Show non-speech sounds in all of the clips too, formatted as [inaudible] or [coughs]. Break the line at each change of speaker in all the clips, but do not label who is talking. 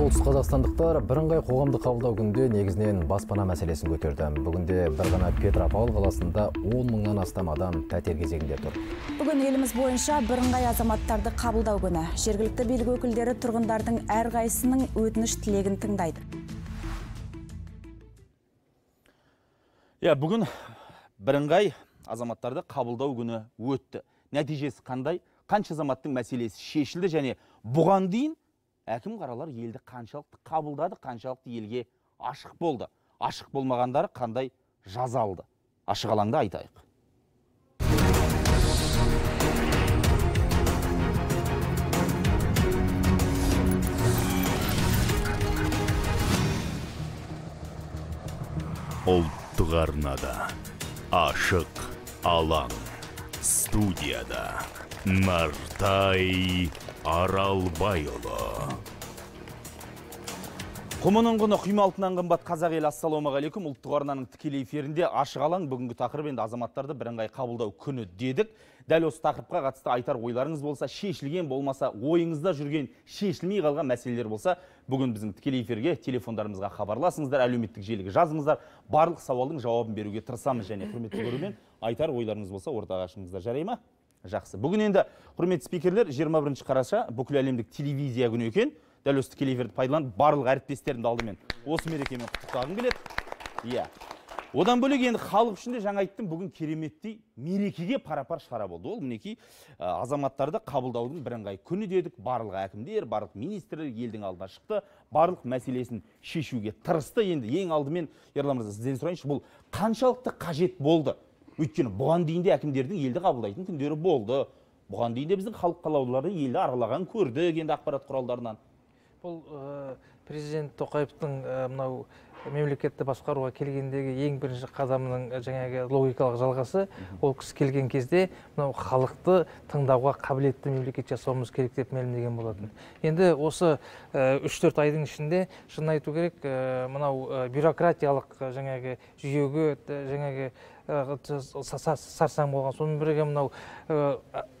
солтүстік қазақстандықтар бірыңғай қоғамдық қабылдау күнінде негізінен баспана мәселесін көтерді бүгінде бір ғана петропавл қаласында 10 мыңнан астам адам пәтер кезегінде тұр
Бүгін еліміз бойынша бірыңғай азаматтарды қабылдау күні. Жергілікті билік өкілдері тұрғындардың әрқайсының өтініш тілегін тыңдайды.
иә бүгін бірыңғай азаматтарды қабылдау күні өтті нәтижесі қандай қанша азаматтың мәселесі шешілді және бұған дейін әкім қаралар елді қаншалықты қабылдады қаншалықты елге ашық болды. Ашық болмағандары қандай жаза алды? Ашық алаңда айтайық.
Ұлттық арнада ашық алаң студияда. Нартай аралбайұлы.
Құмының құны құйма алтыннан қымбат қазақ елі. Ассалаумағалейкум. Ұлттық арнаның тікелей эфирінде ашық алаң. Бүгінгі тақырып енді азаматтарды бірыңғай қабылдау күні дедік. Дәл осы тақырыпқа қатысты айтар ойларыңыз болса шешілген болмаса ойыңызда жүрген шешілмей қалған мәселелер болса бүгін біздің тікелей эфирге телефондарымызға хабарласыңыздар әлеуметтік желіге жазыңыздар. Барлық сауалдың жауабын беруге тырысамыз және құрметті көрермен айтар ойларыңыз болса ортаға шығыңыздар. Жарай ма? Жақсы. Бүгін енді құрметті спикерлер 21 қараша бүкіл әлемдік телевизия күні екен. Дәл осы тікелей эфирді пайдаланып барлық әріптестерімді алдымен осы мерекемен құттықтағым келеді. Иә. Одан бөлек енді халық үшін де жаңа айттым. Бүгін кереметтей мерекеге пара пар шара болды. Ол мінекей ә, азаматтарды қабылдаудың бірыңғай күні дедік. Барлық әкімдер барлық министрлер елдің алдына шықты. Барлық мәселесін шешуге тырысты. Енді ең алдымен ерлан мырза сізден сұрайыншы бұл қаншалықты қажет болды? Өйткені бұған дейін де әкімдердің елді қабылдайтын күндері болды. Бұған дейін де біздің халық қалаулылары елді аралаған көрдік енді ақпарат құралдарынан.
Бұл ә, президент тоқаевтың ә, мынау мемлекетті басқаруға келгендегі ең бірінші қадамының ә, жаңағы логикалық жалғасы ол кісі келген кезде мынау халықты тыңдауға қабілетті мемлекет жасауымыз керек деп мәлімдеген болатын. Енді осы үш төрт айдың ішінде шын айту керек мынау бюрократиялық жаңағы жүйеге жаңағы сарсаң болған. Сонымен бірге мынау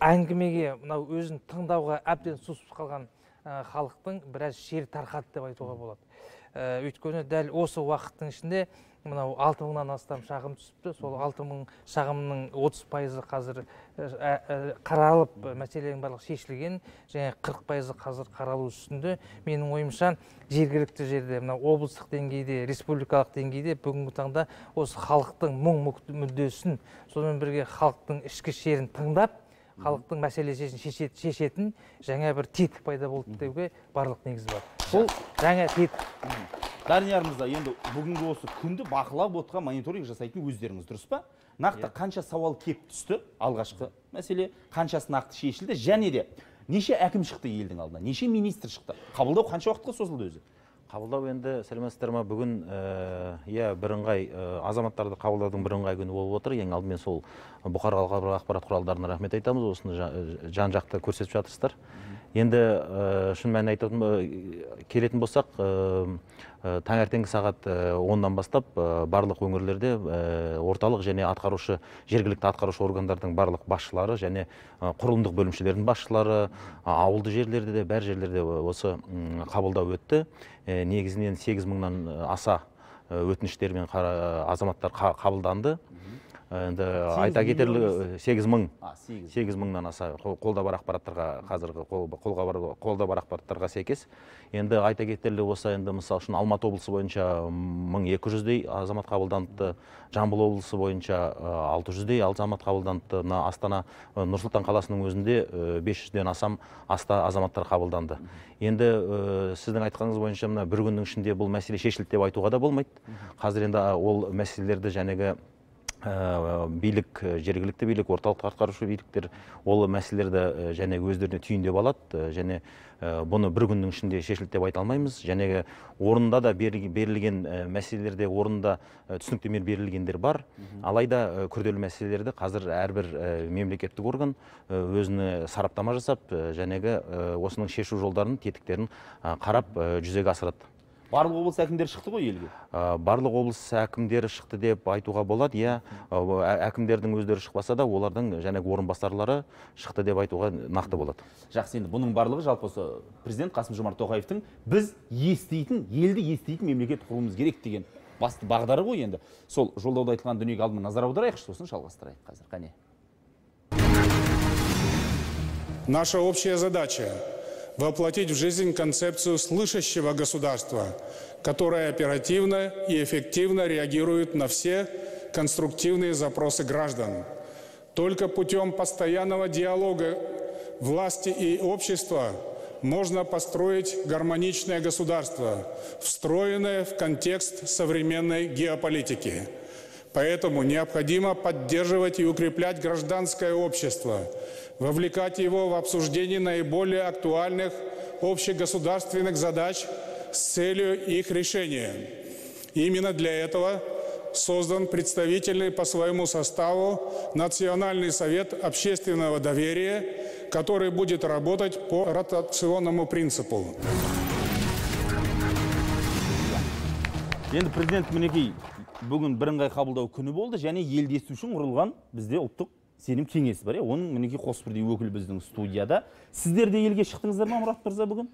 әңгімеге мынау өзін тыңдауға әбден сусып қалған халықтың біраз шері тарқады деп айтуға болады. Өйткені дәл осы уақыттың ішінде мынау алты мыңнан астам шағым түсіпті. Сол алты мың шағымның отыз пайызы қазір қаралып мәселенің барлығы шешілген. Және қырық пайызы қазір қаралу үстінде. Менің ойымша жергілікті жерде мына облыстық деңгейде республикалық деңгейде бүгінгі таңда осы халықтың мұң мүддесін сонымен бірге халықтың ішкі шерін тыңдап халықтың мәселесін шешетін жаңа бір тетік пайда болды деуге барлық негіз бар. Бұл жаңа тетік
данияр мырза енді бүгінгі осы күнді бақылап отырған мониторинг жасайтын өздеріңіз дұрыс па? Нақты қанша сауал кеп түсті? Алғашқы мәселе қаншасы нақты шешілді? Және де неше әкім шықты елдің алдына? Неше министр шықты? Қабылдау қанша уақытқа созылды өзі?
Қабылдау енді сәлеметсіздер ма бүгін иә бірыңғай азаматтарды қабылдаудың бірыңғай күні болып отыр. Ең алдымен сол бұқаралық ақпарат құралдарына рахмет айтамыз. Осыны жан жақты көрсетіп жатырсыздар. Енді шын мәнін айтатын келетін болсақ таңертеңгі сағат оннан бастап барлық өңірлерде орталық және атқарушы жергілікті атқарушы органдардың барлық басшылары және құрылымдық бөлімшелердің басшылары ауылды жерлерде де бәр жерлерде осы қабылдау өтті. Негізінен сегіз мыңнан аса өтініштермен азаматтар қабылданды. Енді айта кетерлігі сегіз мың. Сегіз мыңнан аса. Қолда бар ақпараттарға қазіргі қолға бар қолда бар ақпараттарға сәйкес. Енді айта кетерлігі осы енді мысалы үшін алматы облысы бойынша мың екі жүздей азамат қабылданыпты. Жамбыл облысы бойынша алты жүздей азамат қабылданыпты. Мына астана нұр сұлтан қаласының өзінде бес жүзден астам аста азаматтар қабылданды. Енді сіздің айтқаныңыз бойынша мына бір күннің ішінде бұл мәселе шешілді деп айтуға да болмайды. Қазір енді ол мәселелерді жәнегі билік жергілікті билік орталық атқарушы биліктер ол мәселелерді және өздеріне түйіндеп алады. Және бұны бір күннің ішінде шешілді деп айта алмаймыз. Және орында да берілген мәселелерде орында түсініктеме берілгендер бар. Алайда күрделі мәселелерді қазір әрбір мемлекеттік орган өзіне сараптама жасап жәнегі осының шешу жолдарын тетіктерін қарап жүзеге асырады.
Барлық облыс әкімдері шықты ғой елге?
Ә, барлық облыс әкімдері шықты деп айтуға болады иә. Ә, ә- әкімдердің өздері шықпаса да олардың жаңағы орынбасарлары шықты деп айтуға нақты болады.
Жақсы енді бұның барлығы жалпы осы президент қасым жомарт тоқаевтың біз еститін елді еститін мемлекет құруымыз керек деген басты бағдары ғой енді. Сол жолдауда айтылған дүниеге алдымен назар аударайықшы сосын жалғастырайық қазір. Қане.
Наша общая задача – воплотить в жизнь концепцию слышащего государства, которое оперативно и эффективно реагирует на все конструктивные запросы граждан. Только путем постоянного диалога власти и общества можно построить гармоничное государство, встроенное в контекст современной геополитики. Поэтому необходимо поддерживать и укреплять гражданское общество, вовлекать его в обсуждение наиболее актуальных общегосударственных задач с целью их решения. Именно для этого создан представительный по своему составу Национальный совет общественного доверия, который будет работать по ротационному принципу.
енді президент мінекей бүгін бірыңғай қабылдау күні болды және елді есту үшін құрылған бізде ұлттық сенім кеңесі бар иә. оның мінекей қос бірдей өкілі біздің студияда. Сіздер де елге шықтыңыздар ма мұрат мырза бүгін?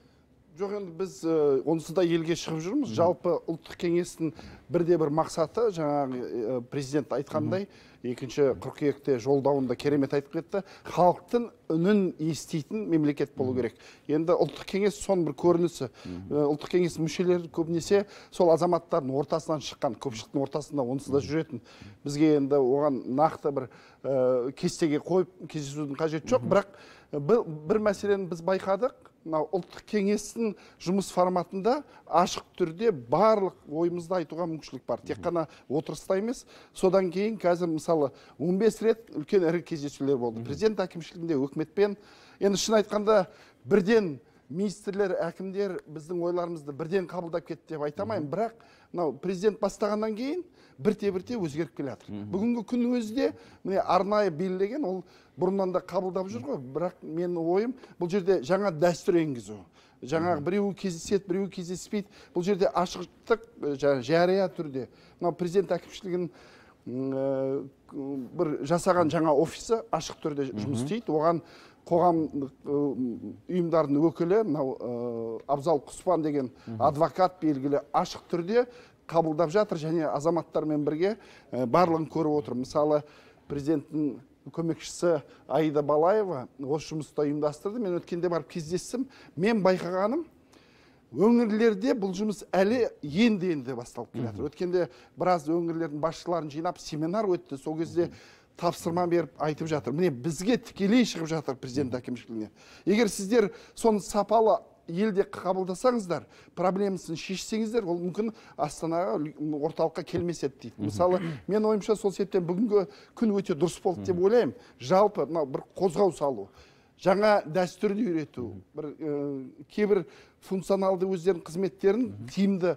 Жоқ енді біз ә, онсыз да елге шығып жүрміз. Жалпы ұлттық кеңестің бірде бір мақсаты жаңағы ә, президент айтқандай екінші қыркүйекте жолдауында керемет айтып кетті. Халықтың үнін еститін мемлекет болу керек. Енді ұлттық кеңес соның бір көрінісі. Ә, ұлттық кеңес мүшелері көбінесе сол азаматтардың ортасынан шыққан көпшіліктің ортасында онсыз да жүретін. Бізге енді оған нақты бір ә, кестеге қойып кездесудің қажеті жоқ. Бірақ бір, бір мәселені біз байқадық. Мынау ұлттық кеңестің жұмыс форматында ашық түрде барлық ойымызды айтуға мүмкіншілік бар. Тек қана отырыста емес. Содан кейін қазір мысалы 15 рет үлкен ірі кездесулер болды. Президент әкімшілігінде үкіметпен енді шын айтқанда бірден министрлер әкімдер біздің ойларымызды бірден қабылдап кетті деп айта алмаймын. Бірақ мынау президент бастағаннан кейін бірте бірте өзгеріп келе жатыр. Бүгінгі күннің өзі де міне арнайы белгілеген ол бұрыннан да қабылдап жүр ғой. Бірақ менің ойым бұл жерде жаңа дәстүр енгізу. Жаңағы біреуі кездеседі біреуі кездеспейді. Бұл жерде ашықтық жария түрде. Мынау президент әкімшілігінің бір жасаған жаңа офисі ашық түрде жұмыс істейді. Оған қоғамдық ә, ұйымдардың өкілі мынау абзал құспан деген адвокат белгілі ашық түрде қабылдап жатыр және азаматтармен бірге барлығын көріп отыр. Мысалы президенттің көмекшісі аида балаева осы жұмысты ұйымдастырды. Мен өткенде барып кездестім мен байқағаным өңірлерде бұл жұмыс әлі енді енді басталып келе жатыр өткенде біраз өңірлердің басшыларын жинап семинар өтті. Сол кезде тапсырма беріп айтып жатыр. Міне бізге тікелей шығып жатыр президент әкімшілігіне. Егер сіздер соны сапалы елде қабылдасаңыздар проблемасын шешсеңіздер ол мүмкін астанаға орталыққа келмес еді дейді мысалы мен ойымша сол себептен бүгінгі күн өте дұрыс болды деп ойлаймын. Жалпы мынау бір қозғау салу жаңа дәстүрді үйрету бір ә, кейбір функционалды өздерінің қызметтерін тиімді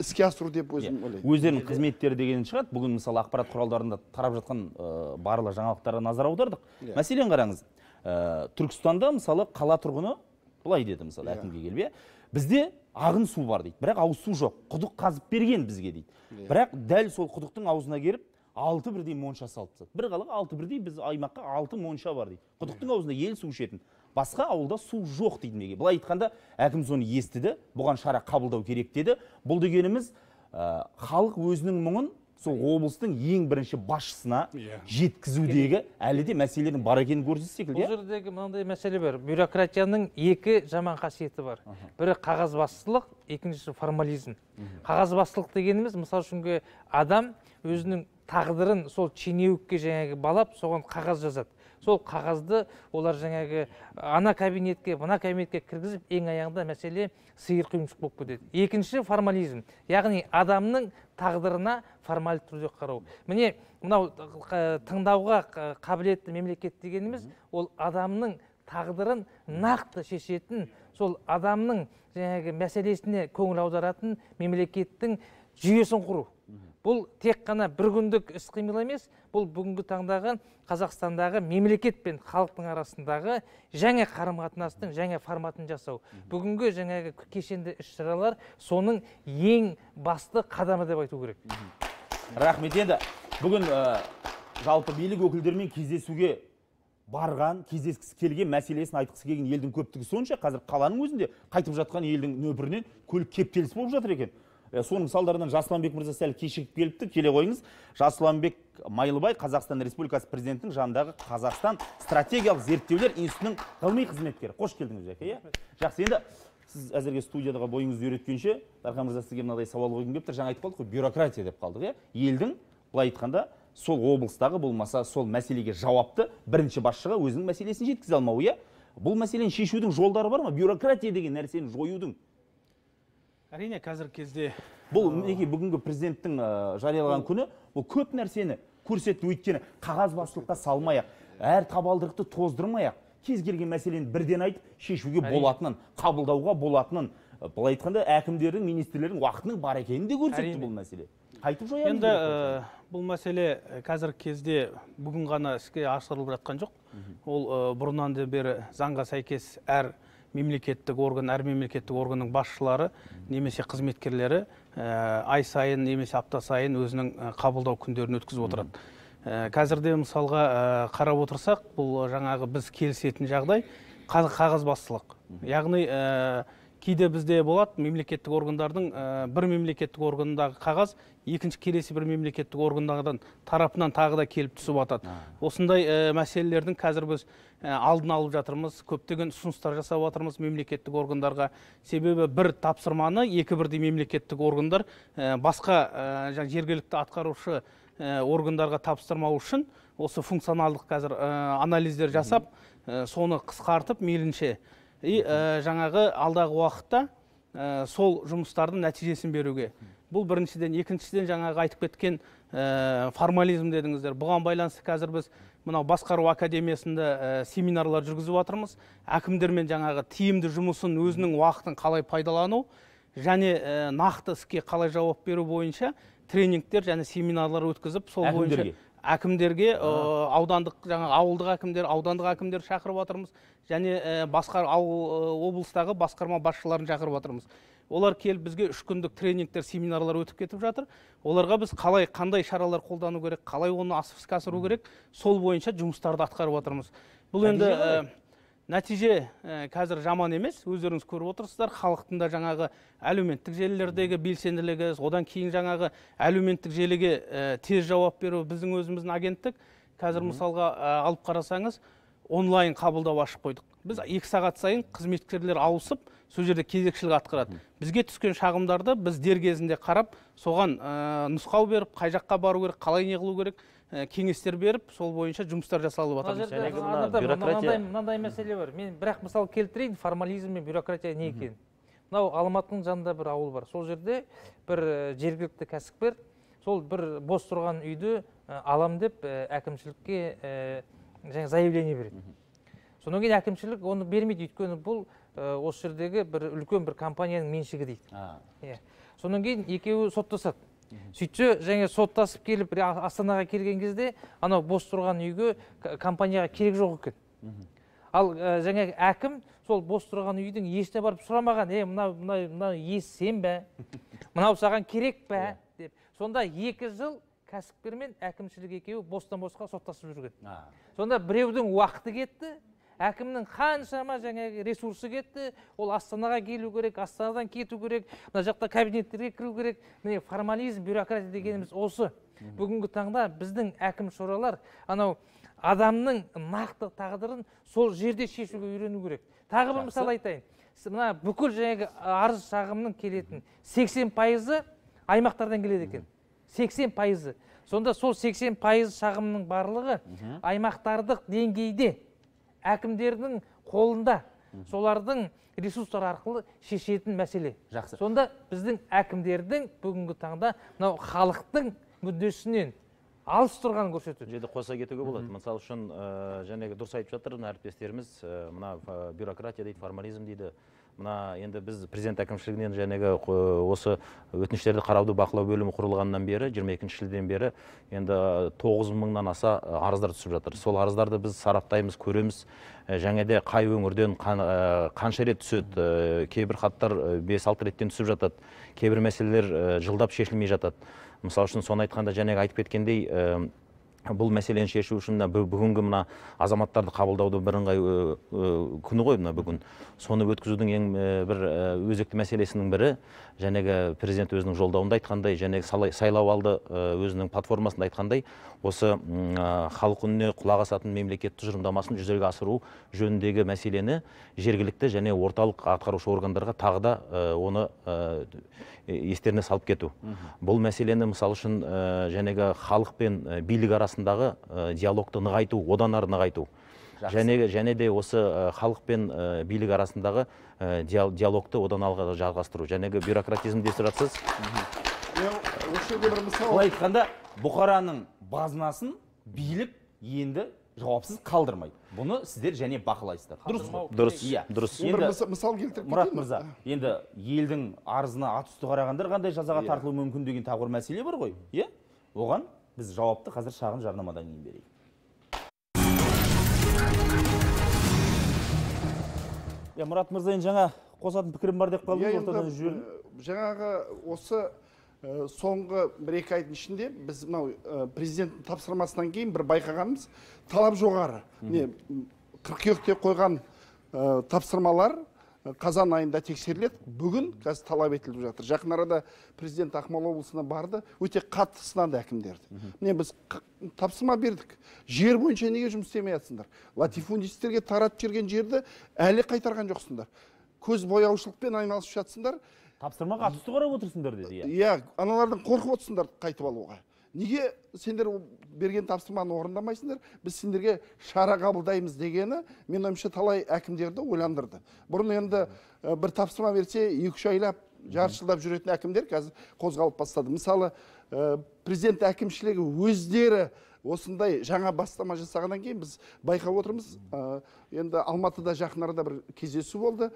іске асыру деп өзім ойлаймын.
Өздерінің қызметтері деген шығады бүгін мысалы ақпарат құралдарында тарап жатқан ә, барлық жаңалықтарға назар аудардық. Мәселен қараңыз ә, түркістанда мысалы қала тұрғыны былай деді мысалы әкімге келіп иә бізде ағын су бар дейді. Бірақ ауыз су жоқ. Құдық қазып берген бізге дейді. Бірақ дәл сол құдықтың аузына келіп алты бірдей монша салып тастады. Бір қалаға алты бірдей біз аймаққа алты монша бар дейді. Құдықтың аузында ел су ішетін. Басқа ауылда су жоқ дейді неге былай айтқанда әкім соны естіді. Бұған шара қабылдау керек деді. Бұл дегеніміз ә, халық өзінің мұңын сол облыстың ең бірінші басшысына
Иә.
жеткізудегі әлі де мәселенің бар екенін көрсетсе секілді
бұл
иә?
жердегі мынандай мәселе бар. Бюрократияның екі жаман қасиеті бар. Бірі қағазбастылық екіншісі формализм. Қағазбастылық дегеніміз мысалы үшінге адам өзінің тағдырын сол шенеунікке жаңағы балап соған қағаз жазады. Сол қағазды олар жаңағы ана кабинетке мына кабинетке кіргізіп ең аяғында мәселе сиыр құйымшық болып кетеді. Екінші формализм. Яғни адамның тағдырына формальды түрде қарау. Міне мынау қ- тыңдауға қабілетті мемлекет дегеніміз ол адамның тағдырын нақты шешетін сол адамның жаңағы мәселесіне көңіл аударатын мемлекеттің жүйесін құру. Бұл тек қана бір күндік іс қимыл емес бұл бүгінгі таңдағы қазақстандағы мемлекет пен халықтың арасындағы жаңа қарым қатынастың жаңа форматын жасау. Бүгінгі жаңағы кешенді іс шаралар соның ең басты қадамы деп айту керек.
Рахмет. Енді бүгін ә, жалпы билік өкілдерімен кездесуге барған кездескісі келген мәселесін айтқысы келген елдің көптігі сонша қазір қаланың өзінде қайтып жатқан елдің нөпірінен көлік кептеліс болып жатыр екен. Соның салдарынан жасұланбек мырза сәл кешігіп келіпті. Келе қойыңыз. Жасұланбек майлыбай қазақстан республикасы президентінің жанындағы қазақстан стратегиялық зерттеулер институтының ғылыми қызметкері. Қош келдіңіз жәке иә? Жақсы. Енді сіз әзірге студиядағы бойыңызды үйреткенше дархан мырза сізге мынадай сауал қойғым келіп тұр жаңа айтып қалдық қой бюрократия деп қалдық иә? Елдің былай айтқанда сол облыстағы болмаса сол мәселеге жауапты бірінші басшыға өзінің мәселесін жеткізе алмауы иә? Бұл мәселені шешудің жолдары бар ма? Бюрократия деген нәрсені жоюдың
әрине қазіргі кезде
бұл мінекей бүгінгі президенттің жариялаған күні бұл көп нәрсені көрсетті. Өйткені қағазбастылыққа салмай ақ әр табалдырықты тоздырмай ақ кез келген мәселені бірден айтып шешуге болатынын қабылдауға болатынын былай айтқанда әкімдердің министрлердің уақытының бар екенін де көрсетті бұл мәселе. Қайтып жоямыз
енді ә, бұл мәселе қазіргі кезде бүгін ғана іске асырылып жатқан жоқ. Ол ә, бұрыннан да бері заңға сәйкес әр мемлекеттік орган әр мемлекеттік органның басшылары немесе қызметкерлері ә, ай сайын немесе апта сайын өзінің ә, қабылдау күндерін өткізіп отырады. Ә, қазірде мысалға ә, қарап отырсақ бұл жаңағы біз келісетін жағдай қағаз- қағазбастылық. Яғни ә, кейде бізде болады мемлекеттік органдардың ә, бір мемлекеттік органдағы қағаз екінші келесі бір мемлекеттік органдардан тарапынан тағы да келіп түсіп жатады осындай ә, мәселелердің қазір біз ә, алдын алып жатырмыз көптеген ұсыныстар жасап жатырмыз мемлекеттік органдарға. Себебі бір тапсырманы екі бірдей мемлекеттік органдар басқа жергілікті атқарушы органдарға тапсырмау үшін осы функционалдық қазір анализдер жасап соны қысқартып мейлінше и ә, жаңағы алдағы уақытта ә, сол жұмыстардың нәтижесін беруге. Бұл біріншіден. Екіншіден жаңағы айтып кеткен ә, формализм дедіңіздер. Бұған байланысты қазір біз мынау басқару академиясында семинарлар жүргізіп жатырмыз әкімдермен жаңағы тиімді жұмысын өзінің уақытын қалай пайдалану және нақты іске қалай жауап беру бойынша тренингтер және семинарлар өткізіп сол бойынша
Әкімдерге?
аудандық жаңағы ауылдық әкімдер аудандық әкімдер шақырып жатырмыз және басқа ауыл облыстағы басқарма басшыларын шақырып жатырмыз олар келіп бізге үш күндік тренингтер семинарлар өтіп кетіп жатыр. Оларға біз қалай қандай шаралар қолдану керек қалай оны іске асыру керек сол бойынша жұмыстарды атқарып жатырмыз бұл енді
Нәтиже
ә, ә, қазір жаман емес. Өздеріңіз көріп отырсыздар халықтың да жаңағы әлеуметтік желілердегі белсенділігі одан кейін жаңағы әлеуметтік желіге ә, тез жауап беру біздің өзіміздің агенттік. Қазір мысалға ә, алып қарасаңыз онлайн қабылдау ашып қойдық. Біз екі сағат сайын қызметкерлер ауысып сол жерде кезекшілік атқарады. Бізге түскен шағымдарды біз дер кезінде қарап соған ә, нұсқау беріп қай жаққа бару керек қалай не қылу керек ә, кеңестер беріп сол бойынша жұмыстар жасалып жатыр
мынандай мәселе бар. Мен бірақ мысал келтірейін формализм мен бюрократия не екенін мынау алматының жанында бір ауыл бар. Сол жерде бір э, жергілікті кәсіпкер сол бір бос тұрған үйді э, алам деп э, әкімшілікке э, жаңа заявление береді. Содан кейін әкімшілік оны бермейді. Өйткені бұл э, осы жердегі бір үлкен бір компанияның меншігі дейді. Иә. Содан кейін екеуі соттасады. Сөйтсе және соттасып келіп астанаға келген кезде анау бос тұрған үйге компанияға керек жоқ екен. Ал ә, жаңағы әкім сол бос тұрған үйдің иесіне барып сұрамаған е мынау мынау мынау иесі сен бе? [laughs] Мынау саған керек пе деп. Сонда екі жыл кәсіпкер мен әкімшілік екеуі бостан босқа соттасып жүрген. Сонда біреудің уақыты кетті әкімнің қаншама жаңағы ресурсы кетті ол астанаға келу керек астанадан кету керек мына жақта кабинеттерге кіру керек. Міне формализм бюрократия дегеніміз осы. Бүгінгі таңда біздің әкім шоралар анау адамның нақты тағдырын сол жерде шешуге үйрену керек. Тағы бір мысал айтайын. Мына бүкіл жаңағы арыз шағымның келетін 80 пайызы аймақтардан келеді екен. 80 пайызы. Сонда сол 80 пайыз шағымның барлығы аймақтардық деңгейде әкімдердің қолында солардың ресурстар арқылы шешетін мәселе.
Жақсы.
сонда біздің әкімдердің бүгінгі таңда мынау халықтың мүддесінен алыс тұрғанын
бұл
көрсетеді
жерде қоса кетуге болады. Мысалы үшін ә, жаңағы дұрыс айтып жатыр әріптестеріміз ә, мына бюрократия дейді формализм дейді. Мына енді біз президент әкімшілігінен жәнегі осы өтініштерді қарауды бақылау бөлімі құрылғаннан бері 22 шілден бері енді тоғыз мыңнан аса арыздар түсіп жатыр. Сол арыздарды біз сараптаймыз көреміз. Э, және де қай өңірден э, қанша рет түседі э, кейбір хаттар э, бес алты реттен түсіп жатады. Кейбір мәселелер жылдап шешілмей жатады. Мысалы үшін соны айтқанда жаңағы айтып кеткендей бұл мәселені шешу үшін мына бүгінгі мына азаматтарды қабылдауды бірыңғай күні ғой мына бүгін. Соны өткізудің ең бір өзекті мәселесінің бірі жәнегі президент өзінің жолдауында айтқандай сайлай- сайлау алды өзінің платформасында айтқандай осы халық үніне құлақ асатын мемлекет тұжырымдамасын жүзеге асыру жөніндегі мәселені жергілікті және орталық атқарушы органдарға тағы да оны естеріне салып кету. Бұл мәселені мысалы үшін жәнегі халық пен билік арасындағы диалогты нығайту одан ары нығайту. Және, және де осы халық пен ә, билік арасындағы ә, диал- диалогты одан алға жалғастыру. Жәнегі бюрократизм деп жатсыз
осы жерде бір мысал.
Былай айтқанда бұқараның базынасын билік енді жауапсыз қалдырмайды. Бұны сіздер және бақылайсыздар. Дұрыс қой?
дұрыс.
Иә.
Дұрыс.
Енді
мысал- келтіріп
мұрат мырза енді елдің арызына ат үсті қарағандар қандай жазаға тартылуы мүмкін деген тағы бір мәселе бар ғой иә? Оған біз жауапты қазір шағын жарнамадан кейін берейік. Иә мұрат мырза енді жаңа қосатын пікірім бар деп
Иә,
қалдыңыз
енді,
ортадан жібердім.
жаңағы осы соңғы бір екі айдың ішінде біз мынау э, президенттің тапсырмасынан кейін бір байқағанымыз талап жоғары. Не м, қыркүйекте қойған э, тапсырмалар э, қазан айында тексеріледі. Бүгін қазір талап етіліп жатыр. Жақын арада президент ақмола облысына барды өте қатты сынады әкімдерді. Міне біз тапсырма бердік. Жер бойынша неге жұмыс істемей жатсыңдар? Латифундистерге таратып жіберген жерді әлі қайтарған жоқсыңдар. Көз бояушылықпен айналысып жатсыңдар.
Тапсырмаға ат үсті қарап отырсыңдар деді иә.
Иә аналардан қорқып отырсыңдар қайтып алуға. Неге сендер берген тапсырманы орындамайсыңдар? Біз сендерге шара қабылдаймыз дегені менің ойымша талай әкімдерді ойландырды. Бұрын енді ә, бір тапсырма берсе екі үш айлап жарты жылдап жүретін әкімдер қазір қозғалып бастады. Мысалы ә, президент әкімшілігі өздері осындай жаңа бастама жасағаннан кейін біз байқап отырмыз. Ә, енді алматыда жақын арада бір кездесу болды.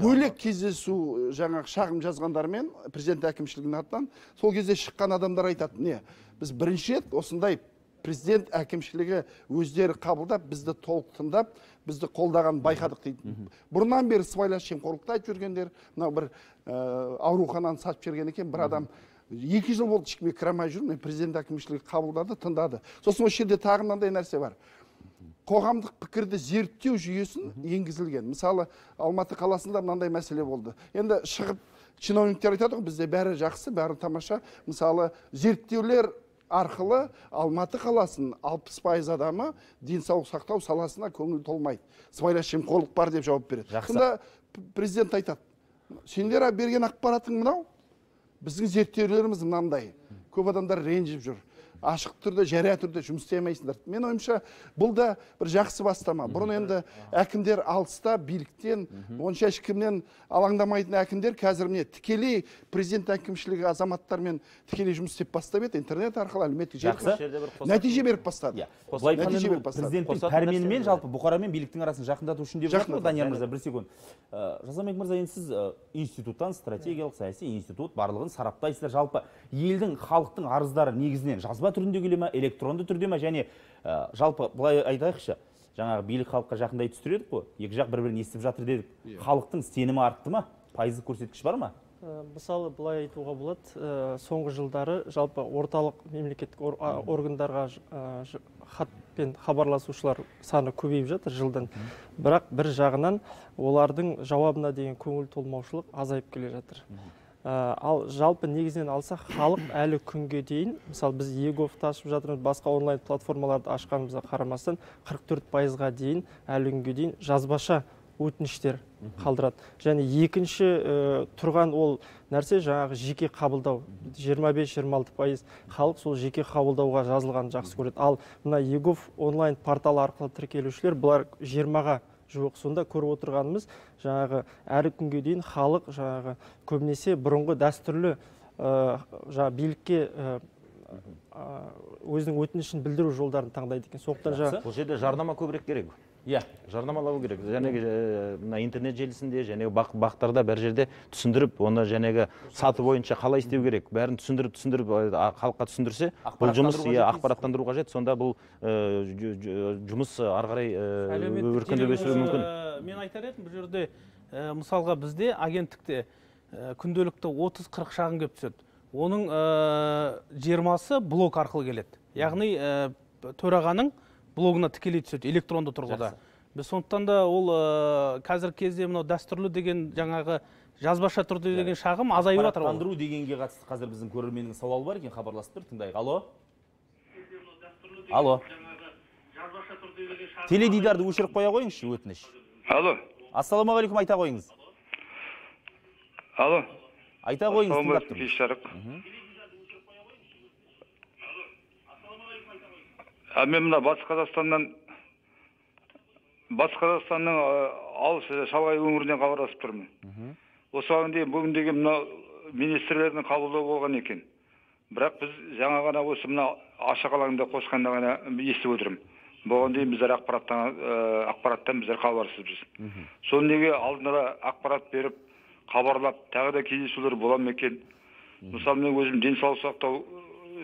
Бөлек кездесу жаңағы шағым жазғандармен президент әкімшілігінің атынан сол кезде шыққан адамдар айтады не біз бірінші рет осындай президент әкімшілігі өздері қабылдап бізді толық тыңдап бізді қолдағанын байқадық дейді. Бұрыннан бері сыбайлас жемқорлықты айтып жүргендер мынау бір ә, аурухананы сатып жіберген екен бір адам екі жыл болды ешкімге кіре алмай жүр міне президент әкімшілігі қабылдады тыңдады сосын осы жерде тағы мынандай нәрсе бар қоғамдық пікірді зерттеу жүйесін енгізілген мысалы алматы қаласында мынандай мәселе болды енді шығып чиновниктер айтады ғой бізде бәрі жақсы бәрі тамаша мысалы зерттеулер арқылы алматы қаласының алпыс пайыз адамы денсаулық сақтау саласына көңіл толмайды сыбайлас жемқорлық бар деп жауап береді
Жақсы.
сонда президент айтады сендер берген ақпаратың мынау біздің зерттеулеріміз мынандай. Көп адамдар ренжіп жүр. Ашық түрде жария түрде жұмыс істей алмайсыңдар менің ойымша бұл да бір жақсы бастама. Бұрын енді әкімдер алыста биліктен онша ешкімнен алаңдамайтын әкімдер қазір міне тікелей президент әкімшілігі азаматтармен тікелей жұмыс істеп бастап еді. Интернет арқылы әлеуметтік желі нәтиже беріп бастады.
Иә.
Нәтиже беріп бастады.
президенттің пәрменімен жалпы бұқара мен биліктің арасын жақындату үшін деп жатыр данияр мырза бір секунд. Ә, жасамбек мырза енді сіз ә, институттан стратегиялық саяси институт барлығын сараптайсыздар. Жалпы елдің халықтың арыздары негізінен жазба түрінде келе ма электронды түрде ма және ә, жалпы былай айтайықшы жаңағы билік халыққа жақындай түсті дедік қой екі жақ бір бірін естіп жатыр дедік. Халықтың сенімі артты ма? Пайыздық көрсеткіш бар ма?
Ә, мысалы былай айтуға болады ә, соңғы жылдары жалпы орталық мемлекеттік ор- а, органдарға ә, хатпен хабарласушылар саны көбейіп жатыр жылдан бірақ бір жағынан олардың жауабына деген көңіл толмаушылық азайып келе жатыр. Ә, ал жалпы негізінен алсақ халық әлі күнге дейін мысалы біз еговты ашып жатырмыз басқа онлайн платформаларды ашқанымызға қарамастан 44 пайызға дейін әлі күнге дейін жазбаша өтініштер қалдырады. Және екінші ә, тұрған ол нәрсе жаңағы жеке қабылдау. 25-26 пайыз халық сол жеке қабылдауға жазылғанын жақсы көреді. Ал мына егов онлайн порталы арқылы тіркелушілер бұлар 20-ға жуық сонда көріп отырғанымыз жаңағы әрі күнге дейін халық жаңағы көбінесе бұрынғы дәстүрлі ә, жаңағы билікке ә, өзінің өтінішін білдіру жолдарын таңдайды екен. Сондықтан жаңағы
бұл жерде жарнама көбірек керек.
Иә.
Жарнамалау керек. Жәнегі мына интернет желісінде және бақ, бақтарда бәр жерде түсіндіріп оны жәнегі саты бойынша қалай істеу керек бәрін түсіндіріп түсіндіріп халыққа түсіндірсе бұл жұмыс иә ақпараттандыру қажет сонда бұл жұмыс ары қарай өркендеп өсуі мүмкін.
мен айтар едім бұл жерде мысалға бізде агенттікте күнделікті 30-40 шағым келіп түседі. Оның жиырмасы блог арқылы келеді. Яғни төрағаның блогына тікелей түседі электронды тұрғыда. Біз сондықтан да ол э, қазіргі кезде мынау дәстүрлі деген жаңағы жазбаша түрде деген шағым азайып жатыр
ақпараттандыру дегенге қатысты қазір біздің көрерменнің сауалы бар екен хабарласып тұр тыңдайық. Алло? Алло. Теледидарды өшіріп қоя қойыңызшы өтініш.
Алло.
Ассалаумағалейкум айта қойыңыз.
Алло.
Айта қойыңыз тыңдап
кеш жарық а мен мына батыс қазақстаннан батыс қазақстанның алыс шалғай өңірінен хабарласып тұрмын. Осыған дейін бүгіндегі мынау министрлердің қабылдауы болған екен. Бірақ біз жаңа ғана осы мына ашық алаңда қосқанда ғана естіп отырмын. Бұған дейін біздер ақпараттан ы, ақпараттан біздер хабарсызбыз. Соны неге алдын ала ақпарат беріп хабарлап тағы да кездесулер бола ма екен? Мысалы мен өзім денсаулық сақтау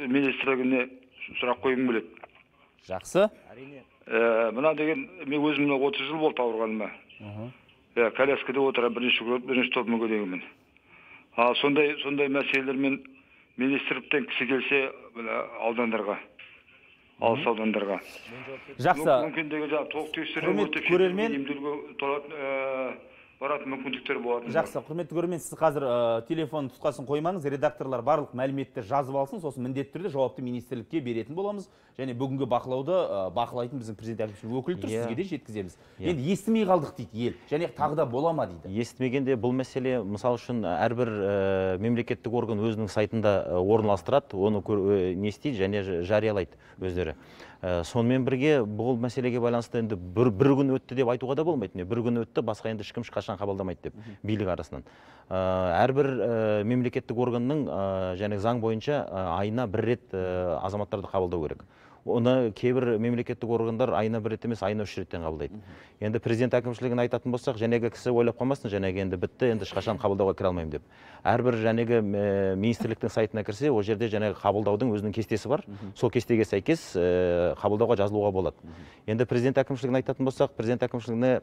министрлігіне сұрақ қойғым келеді.
Жақсы.
Ә, мына деген мен өзім мына отыз жыл болды ауырғаныма. Иә коляскада отырамын бірінші бірінші топ мүгедегімін. Ал сондай сондай мәселелермен министрліктен кісі келсе мына аудандарға алыс аудандарға.
Жақсы.
Мүм- мүмкін деген жаңағы толық тексеру
көрермен.
Баратын мүмкіндіктер болатын
жақсы құрметті көрермен сіз қазір ә, телефон тұтқасын қоймаңыз. Редакторлар барлық мәліметті жазып алсын. Сосын міндетті түрде жауапты министрлікке беретін боламыз. Және бүгінгі бақылауды ә, бақылайтын біздің президент әкімшілік өкілі тұр.
Иә.
сізге де жеткіземіз.
Иә.
енді естімей қалдық дейді ел. Және тағы да бола ма дейді?
Естімегенде бұл мәселе мысалы үшін әрбір ә, мемлекеттік орган өзінің сайтында орналастырады. Оны көр, ә, не істейді және жариялайды өздері. Ә, сонымен бірге бұл мәселеге байланысты енді бір, бір күн өтті деп айтуға да болмайды. Не бір күн өтті басқа енді ешкім ешқашан қабылдамайды деп билік арасынан. Ә, әрбір ә, мемлекеттік органның ә, және заң бойынша ә, айына бір рет ә, азаматтарды қабылдау керек. Оны кейбір мемлекеттік органдар айына бір рет емес айына үш реттен қабылдайды. Енді президент әкімшілігіне айтатын болсақ жәнегі кісі ойлап қалмасын жәнегі енді бітті енді ешқашан қабылдауға кіре алмаймын деп. Әрбір жәнегі ә, министрліктің сайтына кірсе ол жерде жаңағы қабылдаудың өзінің кестесі бар. Сол кестеге сәйкес ә, қабылдауға жазылуға болады. Енді президент әкімшілігіне айтатын болсақ президент әкімшілігіне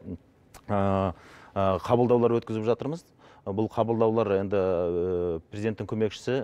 ә, қабылдаулар өткізіп жатырмыз. Бұл қабылдаулар енді президенттің көмекшісі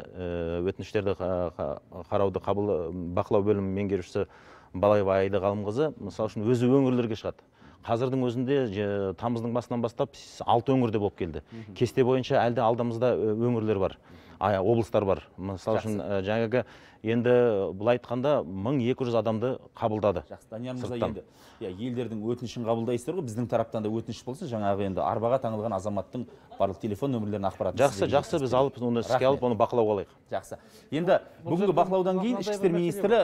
өтініштерді қа- қа- қарауды қабыл бақылау бөлімі меңгерушісі балаева аида ғалымқызы мысалы үшін өзі өңірлерге шығады. Қазірдің өзінде же- тамыздың басынан бастап алты өңірде болып келді. Кесте бойынша әлі де алдымызда өңірлер бар. Облыстар бар. Мысалы үшін жаңағы енді былай айтқанда мың екі жүз адамды қабылдады
жақсы данияр мырза енді. Иә елдердің өтінішін қабылдайсыздар ғой. Біздің тараптан да өтініш болса жаңағы енді арбаға таңылған азаматтың барлық телефон нөмірлерін ақпаратын
жақсы жақсы. Біз алып оны іске алып оны бақылауға алайық.
Жақсы. Енді бүгінгі бақылаудан кейін ішкі істер министрі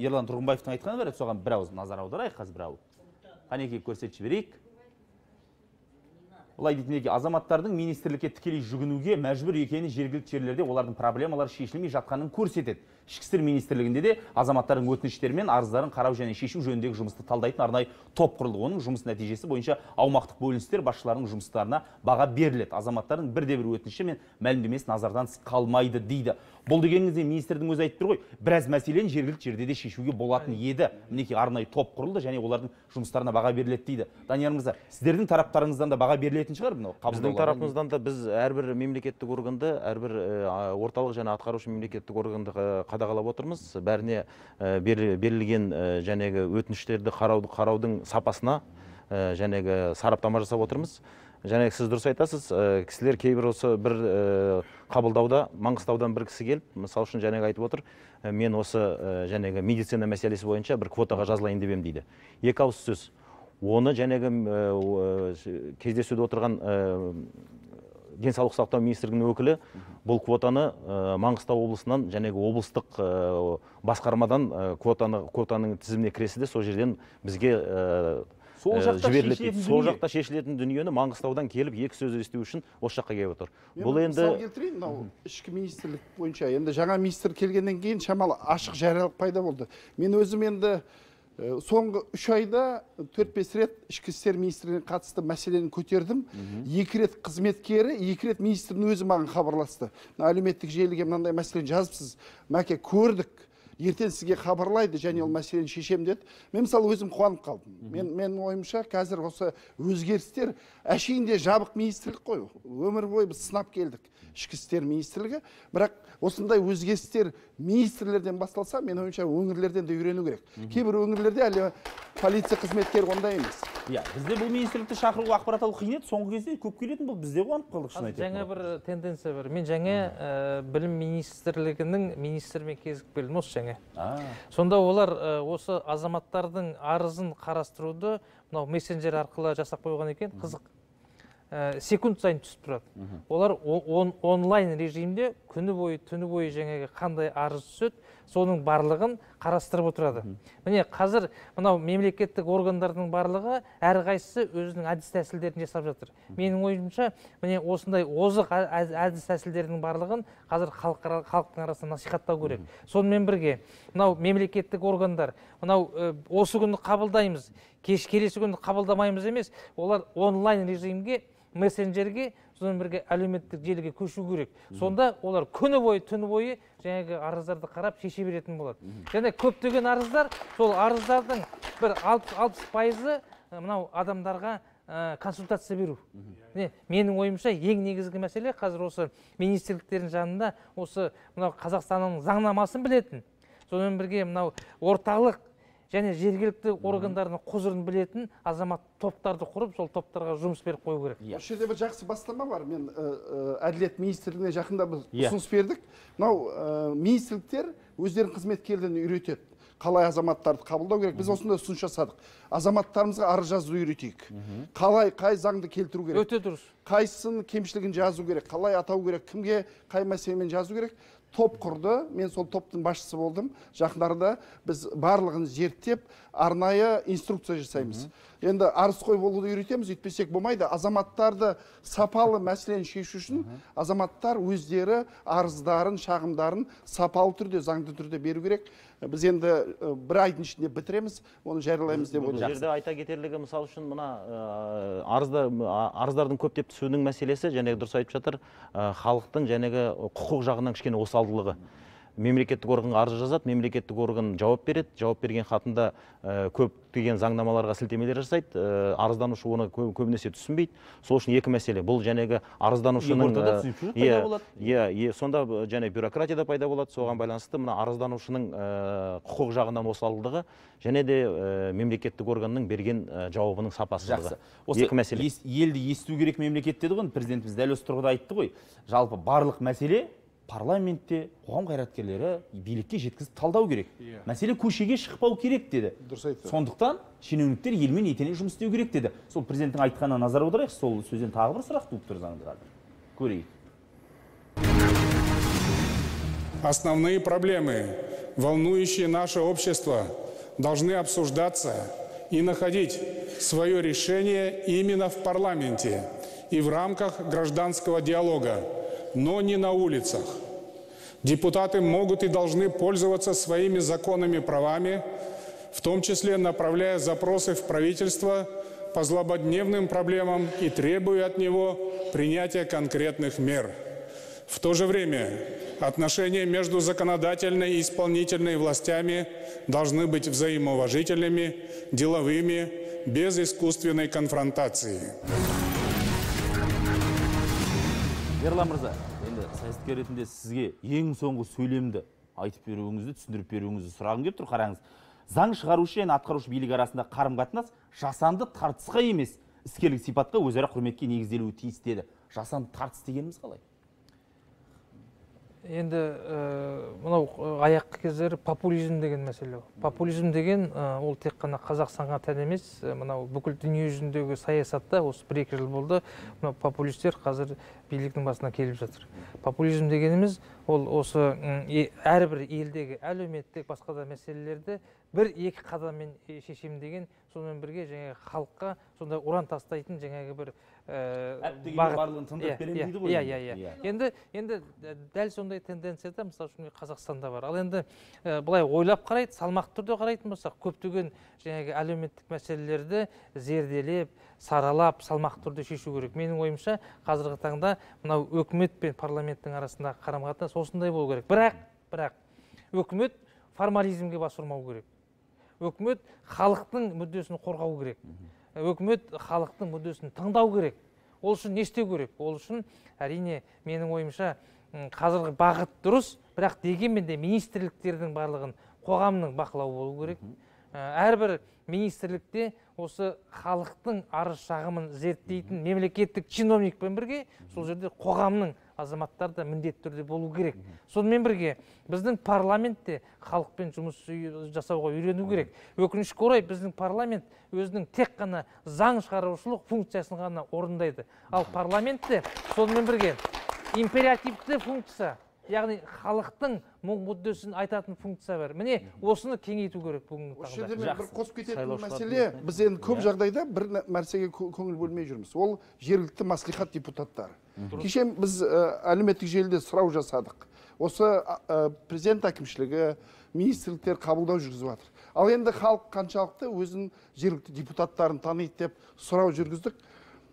ерлан тұрғымбаевтың айтқаны бар еді. Соған бір ауыз назар аударайық. Қазір бір ауыз. Қанекей көрсетіп жіберейік былай дейді мінекей азаматтардың министрлікке тікелей жүгінуге мәжбүр екені жергілікті жерлерде олардың проблемалары шешілмей жатқанын көрсетеді. Ішкі істер министрлігінде де азаматтардың өтініштері мен арыздарын қарау және шешу жөніндегі жұмысты талдайтын арнайы топ құрылды. Оның жұмыс нәтижесі бойынша аумақтық бөліністер басшыларының жұмыстарына баға беріледі. Азаматтардың бірде бір өтініші мен мәлімдемесі назардан тыс қалмайды дейді. Бұл дегеніңізде министрдің өзі айтып тұр ғой біраз мәселені жергілікті жерде де шешуге болатын еді. Мінекей арнайы топ құрылды және олардың жұмыстарына баға беріледі дейді. Данияр мырза сіздердің тараптарыңыздан да баға берілетін шығар мынау
біздің тарапымыздан да біз әрбір мемлекеттік органды әрбір орталық және атқарушы мемлекеттік органды қадағалап отырмыз. Бәріне бер- берілген жәнегі өтініштерді қарауды қараудың сапасына жәнегі сараптама жасап отырмыз. Және сіз дұрыс айтасыз ә, кісілер кейбір осы бір қабылдауда маңғыстаудан бір кісі келіп мысалы үшін жәнегі айтып отыр «Ә, мен осы ә, жәнегі медицина мәселесі бойынша бір квотаға жазылайын деп дейді. Екі ауыз сөз. Оны жәнегі кездесуде отырған денсаулық сақтау министрлігінің өкілі бұл квотаны ә, маңғыстау облысынан жәнегі облыстық ә, басқармадан ә, квотаны квотаның тізіміне кіресі де сол жерден бізге ә,
Сол жақта
жіберіледі сол жақта шешілетін дүниені маңғыстаудан келіп екі сөз есту үшін осы жаққа келіп отыр. Бұл енді
мысал келтірейін мынау ішкі министрлік бойынша. Енді жаңа министр келгеннен кейін шамалы ашық жариялық пайда болды. Мен өзім енді соңғы үш айда төрт бес рет ішкі істер министрлігіне қатысты мәселені көтердім екі рет қызметкері екі рет министрдің өзі маған хабарласты әлеуметтік желіге мынандай мәселені жазыпсыз мәке көрдік ертең сізге хабарлайды және ол мәселені шешемін деді. Мен мысалы өзім қуанып қалдым. Мен менің ойымша қазір осы өзгерістер әшейінде жабық министрлік қой. Өмір бойы біз сынап келдік ішкі істер министрлігі. Бірақ осындай өзгерістер министрлерден басталса мен ойымша өңірлерден де үйрену керек. Кейбір өңірлерде әлі полиция қызметкері ондай емес.
Иә бізде бұл министрлікті шақыруға ақпарат алу қиын еді. Соңғы кезде көп келетін болды. Біз де қуанып қалдық шын айтайын
жаңа бір тенденция бар. Мен жаңа ә, білім министрлігінің министрімен кезігіп келдім. Осы жаңа сонда олар ә, осы азаматтардың арызын қарастыруды мынау мессенджер арқылы жасап қойған екен қызық. Ә, секунд сайын түсіп тұрады. Олар он- онлайн режимде күні бойы түні бойы жаңағы қандай арыз түседі соның барлығын қарастырып отырады. Міне қазір мынау мемлекеттік органдардың барлығы әрқайсысы өзінің әдіс тәсілдерін жасап жатыр. Менің ойымша міне осындай озық әдіс тәсілдердің барлығын қазір халықтың арасында насихаттау керек. Сонымен бірге мынау мемлекеттік органдар мынау осы күні қабылдаймыз кеш келесі күні қабылдамаймыз емес олар онлайн режимге мессенджерге сонымен бірге әлеуметтік желіге көшу керек. Сонда олар күні бойы түні бойы жаңағы арыздарды қарап шеше беретін болады. Және көптеген арыздар сол арыздардың бір алпыс алпыс пайызы мынау адамдарға ә, консультация беру. Міне менің ойымша ең негізгі мәселе қазір осы министрліктердің жанында осы мынау қазақстанның заңнамасын білетін. Сонымен бірге мынау орталық және жергілікті органдардың құзырын білетін азамат топтарды құрып сол топтарға жұмыс беріп қою керек.
Осы жерде бір жақсы бастама бар. Мен әділет министрлігіне жақында біз
Иә.
ұсыныс бердік. Мынау министрліктер өздерінің қызметкерлерін үйретеді. Қалай азаматтарды қабылдау керек? Біз осындай ұсыныс жасадық. Азаматтарымызға арыз жазуды үйретейік. Қалай қай заңды келтіру керек?
Өте дұрыс.
Қайсысының кемшілігін жазу керек? Қалай атау керек? Кімге қай мәселемен жазу керек? Топ құрды. Мен сол топтың басшысы болдым. Жақын арада біз барлығын зерттеп арнайы инструкция жасаймыз. Енді арызқой болуды үйретеміз өйтпесек болмайды. Азаматтарды сапалы мәселені шешу үшін азаматтар өздері арыздарын шағымдарын сапалы түрде заңды түрде беру керек. Біз енді бір айдың ішінде бітіреміз оны жариялаймыз деп
бұл
ойлаймын
жерде айта кетерлігі мысалы үшін мына ә, арыздар а- арыздардың көптеп түсуінің мәселесі және дұрыс айтып жатыр ә, халықтың жәнегі құқық жағынан кішкене осалдылығы. Мемлекеттік органға арыз жазады мемлекеттік орган жауап береді. Жауап берген хатында ә, көптеген заңнамаларға сілтемелер жасайды. Ә, арызданушы оны кө- көбінесе түсінбейді. Сол үшін екі мәселе. Бұл жәнегі арызданушының
түсінушілік
иә, иә иә сонда және бюрократия да пайда болады. Соған байланысты мына арызданушының ә, құқық жағынан осалдығы және де ә, мемлекеттік органның берген ә, жауабының сапасыздығы.
Жақсы.
Екі мәселе.
ес- елді есту керек мемлекет деді ғой. Президентіміз дәл осы тұрғыда айтты ғой. Жалпы барлық мәселе парламентте қоғам қайраткерлері билікке жеткізіп талдау керек. Мәселе көшеге шықпау керек деді.
Дұрыс айтты.
Сондықтан шенеуніктер елмен етене жұмыс істеу керек деді. Сол президенттің айтқанына назар аударайық сол сөзден тағы бір сұрақ туып тұр заңда қазір көрейік.
Основные проблемы, волнующие наше общество, должны обсуждаться и находить свое решение именно в парламенте и в рамках гражданского диалога, но не на улицах. Депутаты могут и должны пользоваться своими законными правами, в том числе направляя запросы в правительство по злободневным проблемам и требуя от него принятия конкретных мер. В то же время отношения между законодательной и исполнительной властями должны быть взаимоуважительными, деловыми, без искусственной конфронтации.
Ерлан мырза енді саясаткер ретінде сізге ең соңғы сөйлемді айтып беруіңізді түсіндіріп беруіңізді сұрағым келіп тұр қараңыз. Заң шығарушы және атқарушы билік арасында қарым қатынас жасанды тартысқа емес іскерлік сипатқа өзара құрметке негізделуі тиіс деді. Жасанды тартыс дегеніміз қалай?
Енді ә, мынау ә, аяққы кездері популизм деген мәселе популизм деген ә, ол тек қана қазақстанға тән емес мынау бүкіл дүние жүзіндегі саясатта осы бір екі жыл болды. Мынау популистер қазір биліктің басына келіп жатыр. Популизм дегеніміз ол осы әрбір елдегі әлеуметтік басқа да мәселелерді бір екі қадаммен шешемін деген сонымен бірге жаңағы халыққа сондай ұран тастайтын жаңағы бір
Барлығын тындырып
Иә,
беремін
иә,
дейді ғой
иә
енді.
иә
Иә.
иә. Енді енді дәл сондай тенденция да мысалы үшін қазақстанда бар. Ал енді ә, былай ойлап қарайды салмақты түрде қарайтын болсақ көптеген жаңағы әлеуметтік мәселелерді зерделеп саралап салмақты түрде шешу керек. Менің ойымша қазіргі таңда мынау өкімет пен парламенттің арасындағы қарым қатынас осындай болу керек. Бірақ бірақ өкімет формализмге бас ұрмау керек. Өкімет халықтың мүддесін қорғау керек. Өкімет халықтың мүддесін тыңдау керек. Ол үшін не істеу керек? Ол үшін әрине менің ойымша қазіргі бағыт дұрыс бірақ дегенмен де министрліктердің барлығын қоғамның бақылауы болу керек. Ә, әрбір министрлікте осы халықтың арыз шағымын зерттейтін мемлекеттік чиновникпен бірге сол жерде қоғамның азаматтары да міндетті түрде болу керек. Сонымен бірге біздің парламентте халықпен жұмыс жасауға үйрену керек. Өкінішке орай біздің парламент өзінің тек қана заң шығарушылық функциясын ғана орындайды. Ал парламентте сонымен бірге императивті функция яғни халықтың мұң мүддесін айтатын функция бар. Міне осыны кеңейту керек бүгінгі
осы
таңда.
жерде мен бір қосып кететін мәселе біз енді көп
Иә.
жағдайда бір нә- нәрсеге кө- көңіл бөлмей жүрміз. Ол жергілікті маслихат депутаттары. Кеше біз әлеуметтік желіде сұрау жасадық. Осы ә, президент әкімшілігі министрліктер қабылдау жүргізіп жатыр ал енді халық қаншалықты өзінің жергілікті депутаттарын таниды деп сұрау жүргіздік.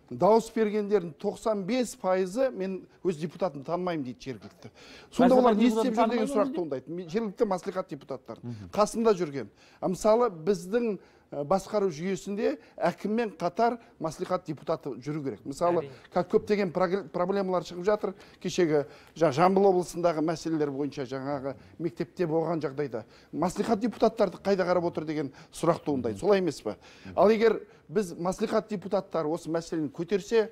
Дауыс бергендердің 95 пайызы мен өз депутатымды танымаймын дейді жергілікті. Сонда олар не істеп
депутатын
жүр деген сұрақ туындайды жергілікті маслихат депутаттары қасында жүрген мысалы біздің басқару жүйесінде әкіммен қатар маслихат депутаты жүру керек. Мысалы көптеген проблемалар шығып жатыр. Кешегі жаңа жамбыл облысындағы мәселелер бойынша жаңағы мектепте болған жағдайда маслихат депутаттарды қайда қарап отыр деген сұрақ туындайды. Солай емес па? Ал егер біз маслихат депутаттары осы мәселені көтерсе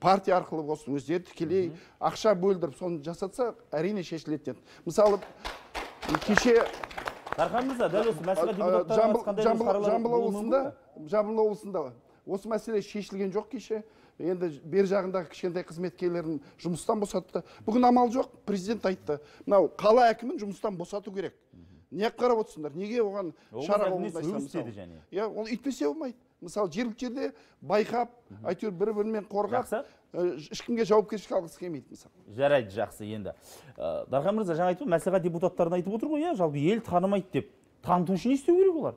партия арқылы болсын өздері тікелей ақша бөлдіріп соны жасатса әрине шешілетін еді. Мысалы кеше
дархан мырза дәл осы мәслихат депутаттары
жамбыл облысында жамбыл облысында осы мәселе шешілген жоқ кеше. Енді бер жағындағы кішкентай қызметкерлерін жұмыстан босатты. Бүгін амал жоқ президент айтты. Мынау қала әкімін жұмыстан босату керек. Не қарап отырсыңдар? Неге оған шара иә оны үйтпесе болмайды. Мысалы жергілікті жерде байқап әйтеуір бір бірімен қорғап ешкімге жауапкершілік алғысы келмейді мысалы.
Жарайды жақсы енді. Ә, дархан мырза жаңа айтып мәслихат депутаттарын айтып отыр ғой иә жалпы ел танымайды деп. Таныту үшін не істеу керек олар?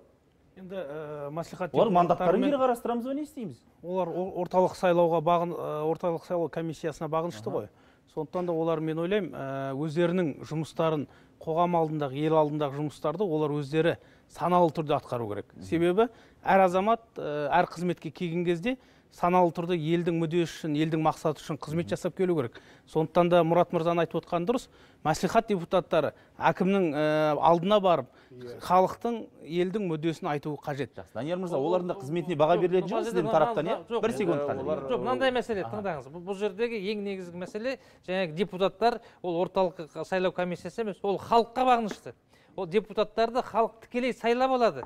Енді ә, маслихат
олар мандаттарын кері қарастырамыз ба не істейміз?
Олар орталық сайлауға бағын ә, орталық сайлау комиссиясына бағынышты ғой. Сондықтан да олар мен ойлаймын ә, өздерінің жұмыстарын қоғам алдындағы ел алдындағы жұмыстарды олар өздері саналы түрде атқару керек. Себебі әр азамат әр қызметке келген кезде саналы түрде елдің мүддесі үшін елдің мақсаты үшін қызмет жасап келу керек. Сондықтан да мұрат мырзаның айтып отқаны дұрыс. Мәслихат депутаттары әкімнің ә, алдына барып халықтың елдің мүддесін айтуы қажет.
Жақсы. Данияр мырза олардың да қызметіне баға берілетін
Жоқ,
шығар
бұл
сіздің тараптан иә бір секунд қана.
Жоқ мынандай мәселе тыңдаңыз. Бұл, бұл жердегі ең негізгі мәселе жаңағы депутаттар ол орталық сайлау комиссиясы емес ол халыққа бағынышты. Ол депутаттарды халық тікелей сайлап алады.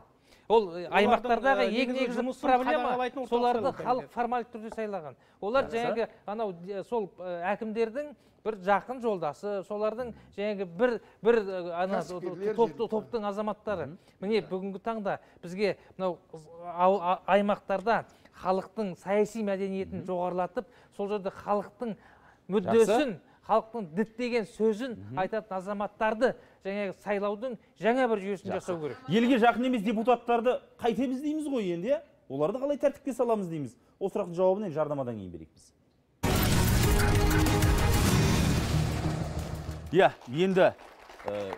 Ол э, аймақтардағы
э,
ең
негізгі
проблема соларды халық формальды түрде сайлаған. Олар жаңағы анау э, сол әкімдердің бір жақын жолдасы солардың жаңағы бір бір ана топтың азаматтары. Міне бүгінгі таңда бізге мынау аймақтарда халықтың саяси мәдениетін жоғарылатып сол жерде халықтың мүддесін халықтың діттеген сөзін айтатын азаматтарды жаңағы сайлаудың жаңа бір жүйесін жасау керек.
Елге жақын емес депутаттарды қайтеміз дейміз ғой енді иә? Оларды қалай тәртіпке саламыз дейміз? Осы сұрақтың жауабын енді жарнамадан кейін берейік біз. Иә енді ә,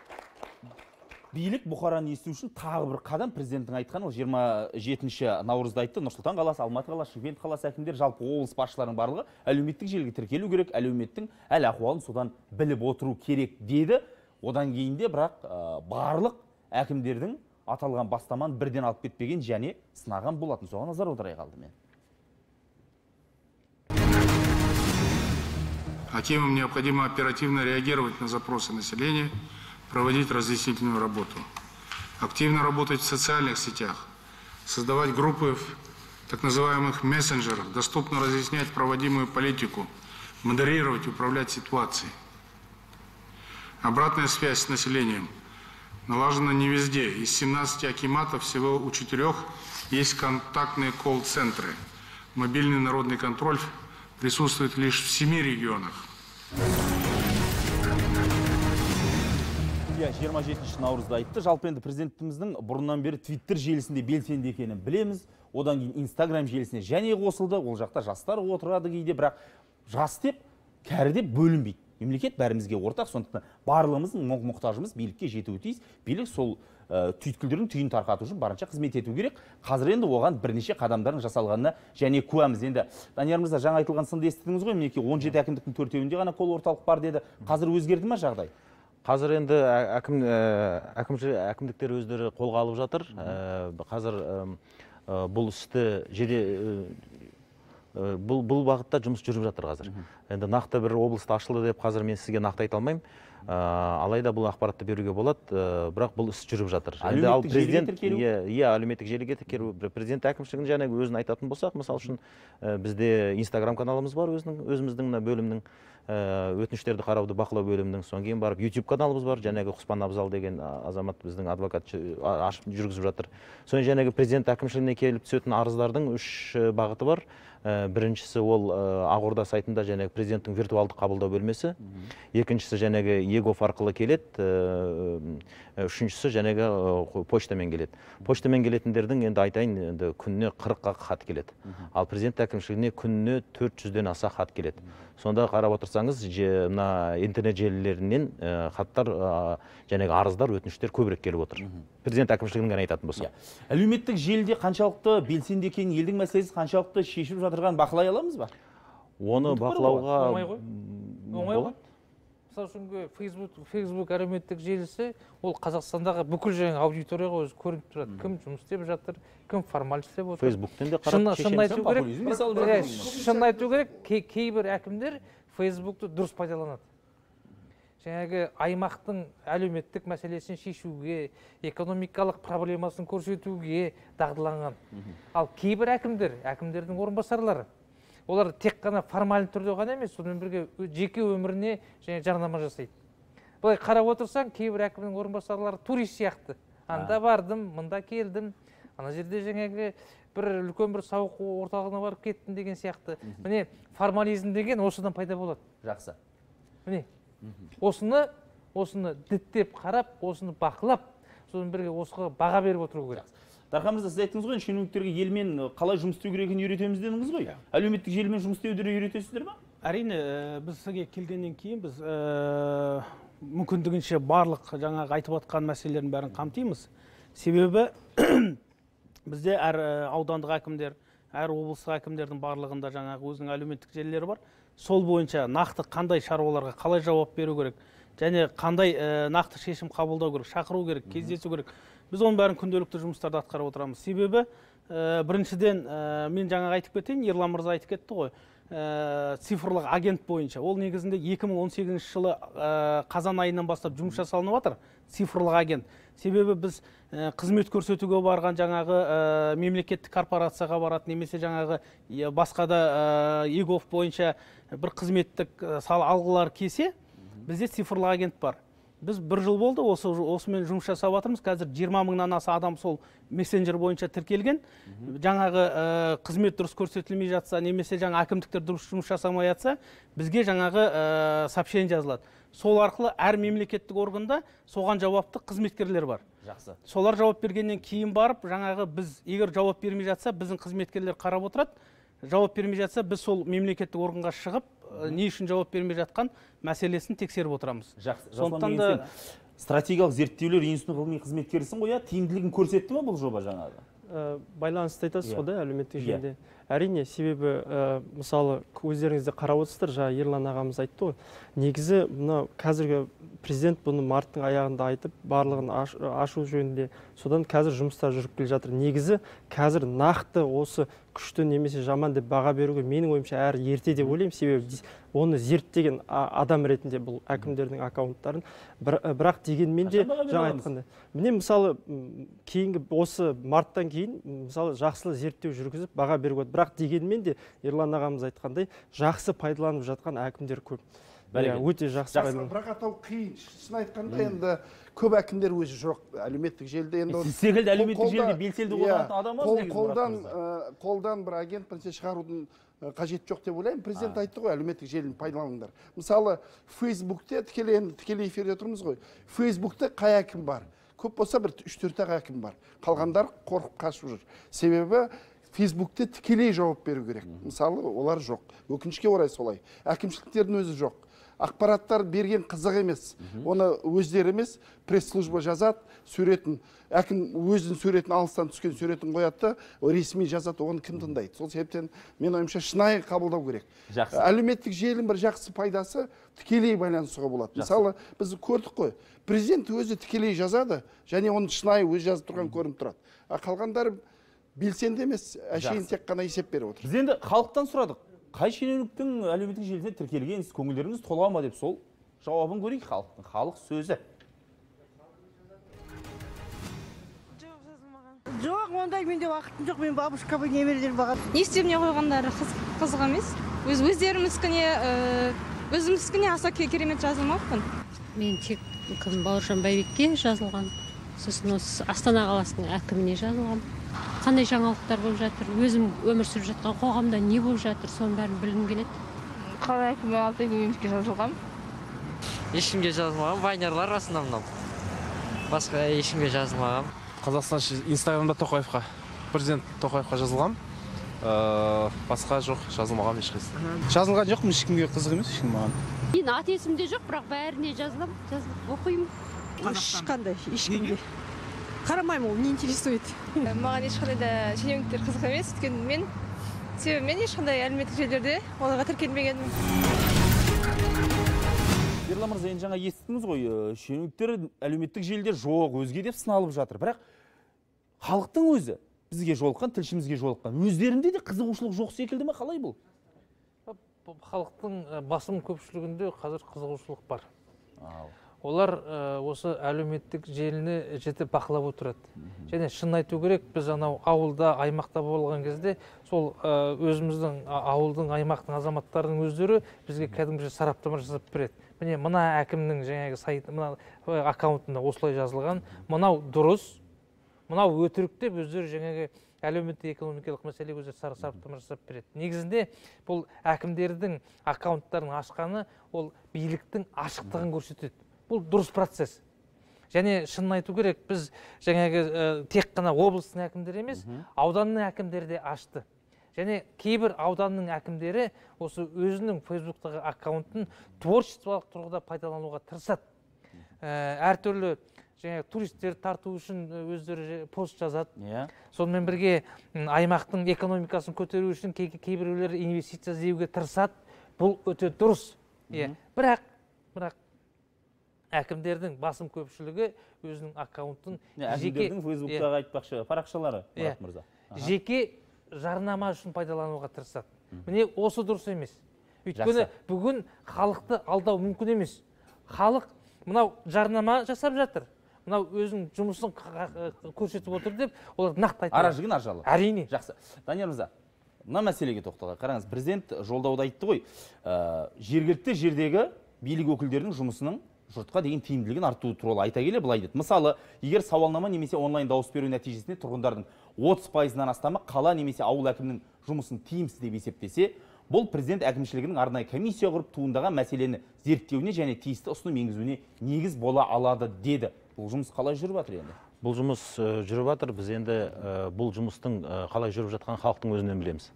билік бұқараны есту үшін тағы бір қадам президенттің айтқаны ол 27 наурызда айтты. Нұрсұлтан қаласы алматы қаласы шымкент қаласы әкімдері жалпы облыс басшыларының барлығы әлеуметтік желіге тіркелу керек әлеуметтің әл ахуалын содан біліп отыру керек деді. одан кейін де бірақ ә, барлық әкімдердің аталған бастаманы бірден алып кетпеген және сынаған болатын соған назар аударайық алдымен
Акимам необходимо оперативно реагировать на запросы населения, проводить разъяснительную работу, активно работать в социальных сетях, создавать группы в так называемых мессенджерах, доступно разъяснять проводимую политику, модерировать, управлять ситуацией. Обратная связь с населением налажена не везде. Из 17 акиматов всего у четырех есть контактные колл-центры. Мобильный народный контроль присутствует лишь в семи регионах.
иә 27 наурызда айтты жалпы енді президентіміздің бұрыннан бері твиттер желісінде белсенді екенін білеміз одан кейін инстаграм желісіне және қосылды ол жақта жастар отырады кейде бірақ жас деп кәрі деп бөлінбейді мемлекет бәрімізге ортақ. Сондықтан барлығымыздың мұқтажымыз билікке жетуі тиіс. Билік сол ә, түйткілдердің түйін тарқату үшін барынша қызмет ету керек. Қазір енді оған бірнеше қадамдардың жасалғанына және куәміз енді. Данияр мырза жаңа айтылған сынды естідіңіз ғой. Мінекей он жеті әкімдіктің төртеуінде ғана кол орталық бар деді. Қазір өзгерді ма жағдай?
Қазір енді әкім әкімші әкімдіктер өздері қолға алып жатыр. Ә, қазір ә, бұл істі жеде ә, бұл бұл бағытта жұмыс жүріп жатыр қазір. Енді нақты бір облыста ашылды деп қазір мен сізге нақты айта алмаймын. Ә, алайда бұл ақпаратты беруге болады ә, бірақ бұл іс жүріп жатыр. Енді ал президент иә иә әлеуметтік желіге тіркелу. Президент әкімшілігінің жаңағы өзін айтатын болсақ мысалы үшін бізде инстаграм каналымыз бар өзінің өзіміздің мына бөлімнің. Өтініштерді қарауды бақылау бөлімінің. Содан кейін барып YouTube каналымыз бар жаңағы құспан абзал деген азамат біздің адвокат ашып жүргізіп жатыр. Содан жаңағы президент әкімшілігіне келіп түсетін арыздардың үш бағыты бар. Біріншісі ол ә, ақорда сайтында жаңағы президенттің виртуалдық қабылдау бөлмесі. Екіншісі жаңағы егов арқылы келеді. Ә, үшіншісі жаңағы ә, почтамен келеді. Почтамен келетіндердің енді айтайын енді күніне қырыққа хат келеді. Ал президент әкімшілігіне күніне төрт жүзден аса хат келеді. Сонда қарап отырсаңыз мына интернет желілерінен ә, хаттар ә, жаңағы арыздар өтініштер көбірек келіп отыр. Президент әкімшілігін ғана айтатын болсақ.
Әлеуметтік желіде қаншалықты белсенді екенін елдің мәселесі қаншалықты шешіп жатырғанын бақылай аламыз ба?
Оны бақылауға
оңай ғой. оңай ғой. Мысалы үшін фейсбук фейсбук әлеуметтік желісі ол қазақстандағы бүкіл жаңағы аудиторияға өзі көрініп тұрады. Кім жұмыс істеп жатыр кім формаль істеп отыр.
Фейсбуктен де қарап
шын, шынын айту керек. иә, шынын айту керек кей- кейбір әкімдер фейсбукты дұрыс пайдаланады. Жаңағы аймақтың әлеуметтік мәселесін шешуге экономикалық проблемасын көрсетуге дағдыланған. Ал кейбір әкімдер әкімдердің орынбасарлары олар тек қана формальды түрде ғана емес сонымен бірге жеке өміріне және жарнама жасайды. Былай қарап отырсаң кейбір әкімнің орынбасарлары турист сияқты. Анда бардым мында келдім ана жерде жаңағы бір үлкен бір сауық орталығына барып кеттім деген сияқты. Міне формализм деген осыдан пайда болады.
Жақсы.
Міне осыны осыны діттеп қарап осыны бақылап сонымен бірге осыға баға беріп отыру керек.
Дархан мырза сіз айттыңыз ғой шенеуніктерге елмен қалай жұмыс істеу керек екенін үйретеміз дедіңіз ғой. Әлеуметтік желімен жұмыс істеуді үйретесіздер ма?
Әрине ә, біз сізге келгеннен кейін біз ә, мүмкіндігінше барлық жаңағы айтып жатқан мәселелердің бәрін қамтимыз. Себебі [clears throat] бізде әр аудандық әкімдер әр облыстық әкімдердің барлығында жаңағы өзінің әлеуметтік желілері бар. Сол бойынша нақты қандай шаруаларға қалай жауап беру керек және қандай ә, нақты шешім қабылдау керек шақыру керек кездесу керек. Біз оның бәрін күнделікті жұмыстарды атқарып отырамыз. Себебі ә, біріншіден ә, мен жаңағы айтып кетейін ерлан мырза айтып кетті ғой. Ә, цифрлық агент бойынша. Ол негізінде 2018 жылы ә, қазан айынан бастап жұмыс жасалынып жатыр цифрлық агент. Себебі біз ә, қызмет көрсетуге барған жаңағы ә, мемлекеттік корпорацияға барады немесе жаңағы е, басқа да ә, егов бойынша бір қызметтік ә, сал алғылар келсе бізде цифрлық агент бар. Біз бір жыл болды осы осымен жұмыс жасап жатырмыз қазір 20 мыңнан аса адам сол мессенджер бойынша тіркелген. Жаңағы ә, қызмет дұрыс көрсетілмей жатса немесе жаңа әкімдіктер дұрыс жұмыс жасамай жатса бізге жаңағы ә, сообщение жазылады. Сол арқылы әр мемлекеттік органда соған жауапты қызметкерлер бар.
Жақсы.
Солар жауап бергеннен кейін барып жаңағы біз егер жауап бермей жатса біздің қызметкерлер қарап отырады. Жауап бермей жатса біз сол мемлекеттік органға шығып ә, не үшін жауап бермей жатқан мәселесін тексеріп отырамыз.
Жақсы.
Сондықтан да
стратегиялық зерттеулер институтының ғылыми қызметкерісің ғой иә? Тиімділігін көрсетті ма бұл жоба жаңағы?
Ә, байланысты айтасыз
Иә.
ғой да әлеуметтік
Иә.
желіде? Әрине себебі ә, мысалы өздеріңіз де қарап отырсыздар жаңа ерлан ағамыз айтты ғой. Негізі мынау қазіргі президент бұны марттың аяғында айтып барлығын аш- ашу жөнінде содан қазір жұмыстар жүріп келе жатыр. Негізі қазір нақты осы күшті немесе жаман деп баға беруге менің ойымша әрі ерте деп ойлаймын. Себебі оны зерттеген адам ретінде бұл әкімдердің аккаунттарын. Бір- бірақ дегенмен де жаңа айтқандай міне мысалы кейінгі осы марттан кейін мысалы жақсы зерттеу жүргізіп баға беруге болады. Бірақ дегенмен де ерлан ағамыз айтқандай жақсы пайдаланып жатқан әкімдер көп.
Бәрекелді.
өте жақсы
бірақ атау қиын. Шын айтқанда енді көп әкімдер өзі жоқ әлеуметтік желіде енді
сіз секілді әлеуметтік желіде белсенді
иә,
қолданатын адам аз
қолдан қолдан бір агент бірнәрсе шығарудың ы, қажет жоқ деп ойлаймын. Президент айтты ғой әлеуметтік желіні пайдаланыңдар. Мысалы фейсбукте тікелей енді тікелей эфирде тұрмыз ғой. Фейсбукте қай әкім бар? Көп болса бір үш төрт ақ әкім бар. Қалғандары қорқып қашып жүр. Себебі фейсбукте тікелей жауап беру керек. Мысалы олар жоқ. Өкінішке орай солай. Әкімшіліктердің өзі жоқ. Ақпараттар берген қызық емес. Оны өздері емес пресс служба жазады суретін әкім өзінің суретін алыстан түскен суретін қояды да ресми жазады оны кім тыңдайды? Сол себептен мен ойымша шынайы қабылдау керек.
Жақсы.
әлеуметтік желінің бір жақсы пайдасы тікелей байланысуға болады. Мысалы біз көрдік қой президент өзі тікелей жазады және оны шынайы өзі жазып тұрған көрініп тұрады. А қалғандары белсенді емес әшейін тек қана есеп беріп отыр.
Біз енді халықтан сұрадық. Қай шенеуніктің әлеуметтік желісіне тіркелгенсіз көңілдеріңіз тола ма деп сол жауабын көрейік халықтың халық сөзі.
Жоқ ондай менде уақытым жоқ. Мен бабушкаға немерелерім бағады
не істеп қойғандары қыз- қызық емес. Өз өздерімізкіне ә, өзімізкіне аса ке- керемет жазылмаппын.
Мен тек кім бауыржан байбекке жазылған сосын осы астана қаласының әкіміне жазылғам қандай жаңалықтар болып жатыр өзім өмір сүріп жатқан қоғамда не болып жатыр соның бәрін білгім келеді.
Қала әкімі алтай көлгіновке жазылғам
ешкімге жазылмаған вайнерлар в основном басқа ешкімге жазылмаған.
Қазақстан инстаграмда тоқаевқа президент тоқаевқа жазылғам Э, басқа жоқ жазылмаған ешқайсысы.
Жазылған жоқпын ешкімге қызық емес ешкім маған.
Мен аты есімде жоқ бірақ бәріне жазыламын жазылып оқимын.
Ешқандай ешкімге. Қарамаймын ол не интересует.
Маған ешқандай да шенеуніктер қызық емес. Өйткені мен себебі мен ешқандай әлеуметтік желілерде оларға тіркелмегенмін.
Ерлан мырза енді жаңа естідіңіз ғой э, шенеуніктер әлеуметтік желіде жоқ өзге деп сыналып жатыр. Бірақ халықтың өзі бізге жолыққан тілшімізге жолыққан өздерінде де қызығушылық жоқ секілді ме? Қалай бұл?
Халықтың ә, басым көпшілігінде қазір қызығушылық бар. Олар ә, осы әлеуметтік желіні жіті бақылап отырады. Және шын айту керек біз анау ауылда аймақта болған кезде сол ә, өзіміздің ауылдың аймақтың азаматтарының өздері бізге кәдімгідей сараптама жасап береді. Міне мына әкімнің жаңағы сайты мына ә, аккаунтында осылай жазылған. Мынау дұрыс мынау өтірік деп өздері жаңағы әлеуметтік экономикалық мәселеге өздері сар- сараптама жасап береді. Негізінде бұл әкімдердің аккаунттарын ашқаны ол биліктің ашықтығын көрсетеді. Бұл дұрыс процесс. Және шынын айту керек біз жаңағы ә, тек қана облыстың әкімдері емес ауданның әкімдері де ашты. Және кейбір ауданның әкімдері осы өзінің фейсбуктағы аккаунтын творчестволық тұрғыда пайдалануға тырысады. Ә, әртүрлі жаңағы туристерді тарту үшін өздері пост жазады.
Иә.
Сонымен бірге аймақтың экономикасын көтеру үшін кей- кейбіреулер инвестиция іздеуге тырысады. Бұл өте дұрыс. Иә. Бірақ бірақ әкімдердің басым көпшілігі өзінің аккаунтын
әкімдердің фейсбуктағы айтпақшы парақшалары мұрат мырза.
Жеке жарнама үшін пайдалануға тырысады. Міне осы дұрыс емес. Өйткені бүгін халықты алдау мүмкін емес. Халық мынау жарнама жасап жатыр. Мынау өзінің жұмысын көрсетіп отыр деп олар нақты айта
ара жігін ажалы
әрине.
Жақсы. Данияр мырза мына мәселеге тоқталайық. Қараңыз президент жолдауда айтты ғой ә, жергілікті жердегі билік өкілдерінің жұмысының жұртқа деген тиімділігін арттыру туралы айта келе былай деді мысалы егер сауалнама немесе онлайн дауыс беру нәтижесінде тұрғындардың 30 пайызынан астамы қала немесе ауыл әкімінің жұмысын тиімсіз деп есептесе бұл президент әкімшілігінің арнайы комиссия құрып туындаған мәселені зерттеуіне және тиісті ұсыным енгізуіне негіз бола алады деді. Бұл жұмыс қалай жүріп жатыр енді?
Бұл жұмыс э, жүріп жатыр. Біз енді э, бұл жұмыстың э, қалай жүріп жатқанын халықтың өзінен білеміз.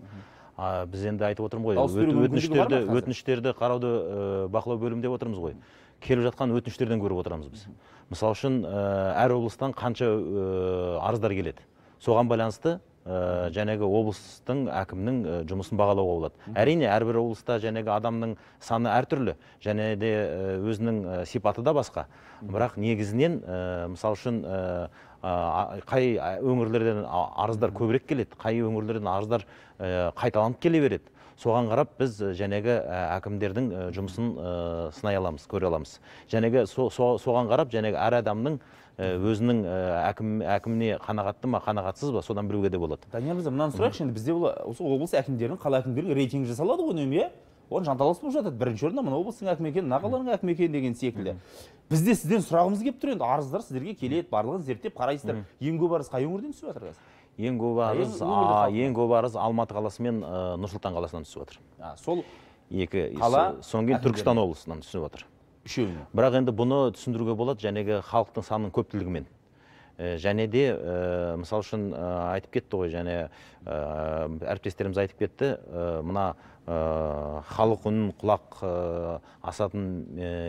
А, біз енді айтып отырмын ғой өтініштерді қарауды бақылау бөлімінде отырмыз ғой. Келіп жатқан өтініштерден көріп отырамыз біз. Мысалы үшін э, әр облыстан қанша э, арыздар келеді. Соған байланысты ә, жәнегі облыстың әкімнің жұмысын бағалауға болады. Әрине әрбір облыста жәнегі адамның саны әртүрлі. Және де өзінің сипаты да басқа. Бірақ негізінен мысалы үшін қай өңірлерден арыздар көбірек келеді қай өңірлерден арыздар қайталанып келе береді. Соған қарап біз ә, жәнегі ә, әкімдердің ә, жұмысын сынай аламыз көре аламыз. Жәнегі со- со- соған қарап жәнегі әр адамның өзінің әкім әкіміне қанағатты ма қанағатсыз ба содан білуге де болады.
Данияр мырза мынаны сұрайықшы енді. Бізде осы облыс әкімдерінің қала әкімдерінің рейтингі жасалады ғой үнемі иә? Оған жанталас болып жатады. Бірінші орында мына облыстың әкімі екен мына қаланың әкімі екен деген секілді. Бізде сізден сұрағымыз келіп тұр енді. Арыздар сіздерге келеді барлығын зерттеп қарайсыздар. Ең көп арыз қай өңірден түсіп жатыр қазір?
Ең көп арыз
ең
көп арыз алматы қаласы мен ә, нұр сұлтан қаласынан түсіп жатыр
А, сол
екі
қала
со- содан кейін түркістан облысынан түсіп жатыр
үшеуіне
бірақ енді бұны түсіндіруге болады жәнегі халықтың санының көптілігімен. Және де ә, мысалы үшін ә, айтып кетті ғой және ә, әріптестеріміз айтып кетті. Ә, мына халық үнін құлақ асатын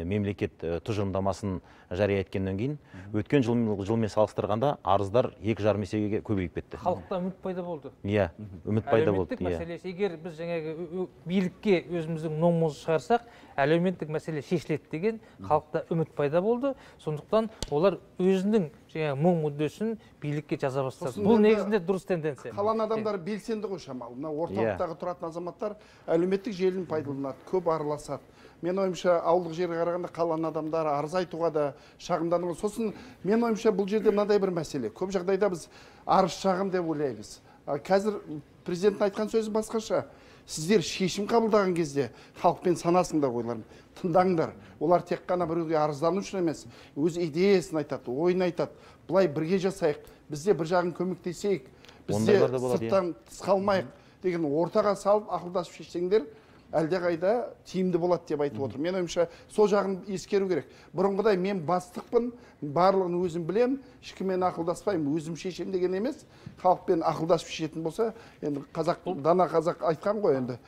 мемлекет тұжырымдамасын жария еткеннен кейін өткен жыл, жылмен салыстырғанда арыздар екі жарым есеге көбейіп кетті.
Халықта үміт пайда болды.
Иә үміт пайда болды
әлеуметтік
иә.
мәселесі егер біз жаңағы билікке өзіміздің номымызды шығарсақ әлеуметтік мәселе шешіледі деген халықта үміт пайда болды. Сондықтан олар өзінің жаңағы мұң мүддесін билікке жаза бастады. Бұл негізінде дұрыс тенденция.
қаланың адамдары белсенді ғой шамалы. Мына орталықтағы тұратын азаматтар әлеуметтік желіні пайдаланады көп араласады. Мен ойымша ауылдық жерге қарағанда қаланың адамдары арыз айтуға да шағымдануға сосын мен ойымша бұл жерде мынадай бір мәселе. Көп жағдайда біз арыз шағым деп ойлаймыз. Қазір президенттің айтқан сөзі басқаша. Сіздер шешім қабылдаған кезде халықпен санасыңдар ойларың тыңдаңдар. Олар тек қана біреуге арыздану үшін емес өз идеясын айтады ойын айтады. Былай бірге жасайық. Біз де бір жағын көмектесейік. Біз де
Ондайлар да болады, иә.
сырттан тыс қалмайық деген ортаға салып ақылдасып шешсеңдер әлдеқайда тиімді болады деп айтып отыр мен ойымша сол жағын ескеру керек. Бұрынғыдай мен бастықпын барлығын өзім білем ешкіммен ақылдаспаймын өзім шешемін деген емес. Халықпен ақылдасып шешетін болса енді қазақ дана қазақ айтқан ғой енді.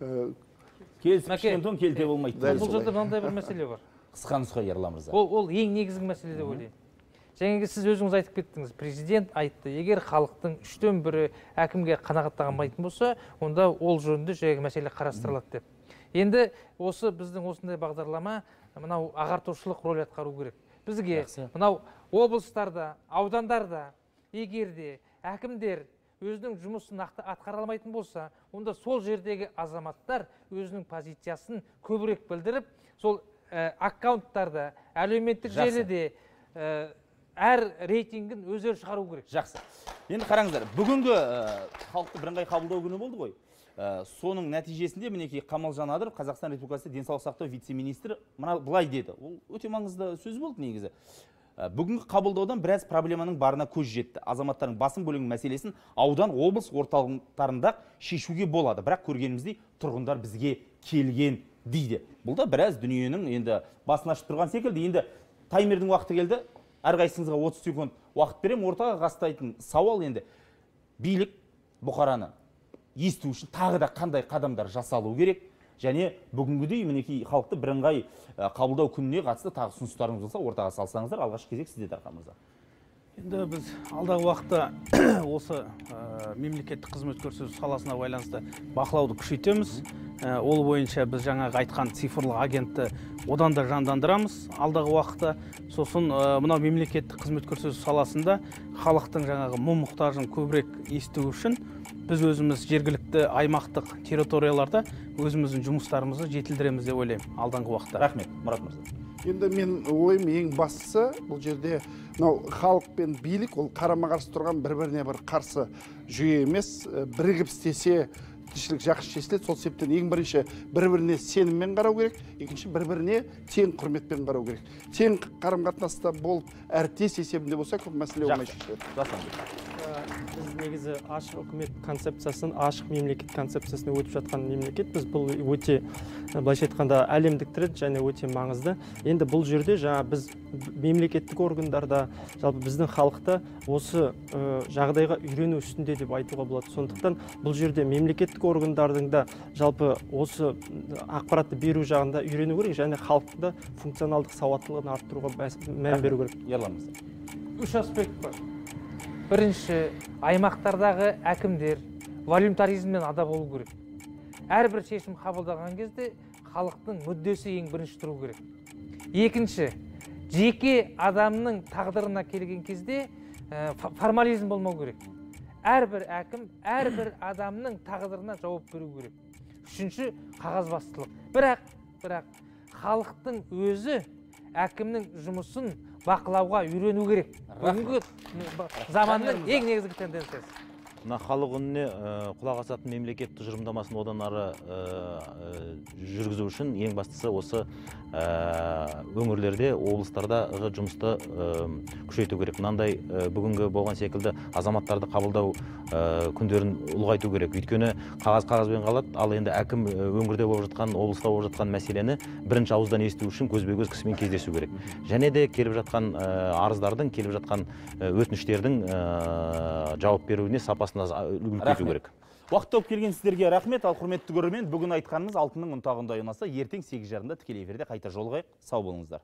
Ә,
келісіп пішкен тон келте болмайды.
бұл жерде мынандай бір мәселе бар.
Қысқа нұсқа ерлан мырза.
Ол ол ең негізгі мәселе деп ойлаймын. Жаңағы сіз өзіңіз айтып кеттіңіз президент айтты егер халықтың үштен бірі әкімге қанағаттанбайтын болса онда ол жөнінде жаңағы мәселе қарастырылады деп. Енді осы біздің осындай бағдарлама мынау ағартушылық рөл атқару керек. Бізге мынау облыстарда аудандарда егер де әкімдер өзінің жұмысын нақты атқара алмайтын болса онда сол жердегі азаматтар өзінің позициясын көбірек білдіріп сол ә, аккаунттарда әлеуметтік желіде ә, әр рейтингін өздері шығару керек.
Жақсы. Енді қараңыздар бүгінгі халықты бірыңғай қабылдау күні болды ғой. Соның нәтижесінде мінекей қамалжан адыров қазақстан республикасы денсаулық сақтау вице министрі мына былай деді. Ол өте маңызды сөз болды негізі. Бүгінгі қабылдаудан біраз проблеманың барына көз жетті. Азаматтардың басым бөлігінің мәселесін аудан облыс орталықтарында шешуге болады. Бірақ көргеніміздей тұрғындар бізге келген дейді. Бұл да біраз дүниенің енді басын ашып тұрған секілді. Енді таймердің уақыты келді. Әрқайсыңызға 30 секунд уақыт беремін ортаға қастайтын сауал енді. Билік бұқараны есту үшін тағы да қандай қадамдар жасалу керек? Және бүгінгідей мінекей халықты бірыңғай қабылдау күніне қатысты тағы ұсыныстарыңыз болса ортаға салсаңыздар алғашқы кезек сізде дархан мырза
енді біз алдағы уақытта [coughs] осы ә, мемлекеттік қызмет көрсету саласына байланысты бақылауды күшейтеміз. Ә, ол бойынша біз жаңағы айтқан цифрлық агентті одан да жандандырамыз алдағы уақытта. Сосын ә, мынау мемлекеттік қызмет көрсету саласында халықтың жаңағы мұң мұқтажын көбірек есту үшін біз өзіміз жергілікті аймақтық территорияларда өзіміздің жұмыстарымызды жетілдіреміз деп ойлаймын алдағы уақытта.
Рахмет. Мұрат мырза.
Енді мен ойым ең бастысы бұл жерде мынау халық пен билік ол қарама қарсы тұрған бір біріне бір қарсы жүйе емес бірігіп істесе тіршілік жақсы шешіледі. Сол себептен ең бірінші бір біріне сеніммен қарау керек екінші бір біріне тең құрметпен қарау керек. Тең қарым қатынаста болып әріптес есебінде болса көп мәселе оңай шешіледі.
Біз негізі ашық үкімет концепциясын ашық мемлекет концепциясына өтіп жатқан мемлекетпіз бұл өте былайша айтқанда әлемдік тренд және өте маңызды. Енді бұл жерде жаңа біз мемлекеттік органдарда жалпы біздің халықта осы ә, жағдайға үйрену үстінде деп айтуға болады. Сондықтан бұл жерде мемлекеттік органдардың да жалпы осы ақпаратты беру жағында үйрену керек және халықтың да функционалдық сауаттылығын арттыруға мән беру керек.
Ерлан мырза.
Үш аспект бар. Бірінші аймақтардағы әкімдер волюнтаризмнен ада болу керек. Әрбір шешім қабылдаған кезде халықтың мүддесі ең бірінші тұру керек. Екінші жеке адамның тағдырына келген кезде ә, формализм болмау керек. Әрбір әкім әрбір адамның тағдырына жауап беру керек. Үшінші қағазбастылық. Бірақ бірақ халықтың өзі әкімнің жұмысын бақылауға үйрену керек. Бүгінгі заманның ең негізгі тенденциясы.
Мына халық үніне э, құлақ асатын мемлекет тұжырымдамасын одан ары э, э, жүргізу үшін ең бастысы осы өңірлерде облыстардағы жұмысты күшейту керек. Мынандай бүгінгі болған секілді азаматтарды қабылдау күндерін ұлғайту керек. Өйткені қағаз қағазбен қалады ал енді әкім өңірде болып жатқан облыста болып жатқан мәселені бірінші ауыздан есту үшін көзбе көз кісімен кездесу керек. Және де келіп жатқан арыздардың келіп жатқан өтініштердің жауап беруіне сапасына үлгерту
Рахмет.
керек.
Уақыт тауып келген сіздерге рахмет. Ал құрметті көрермен бүгін айтқанымыз алтынның ұнтағындай ұнаса ертең сегіз жарымда тікелей эфирде қайта жолығайық. Сау болыңыздар.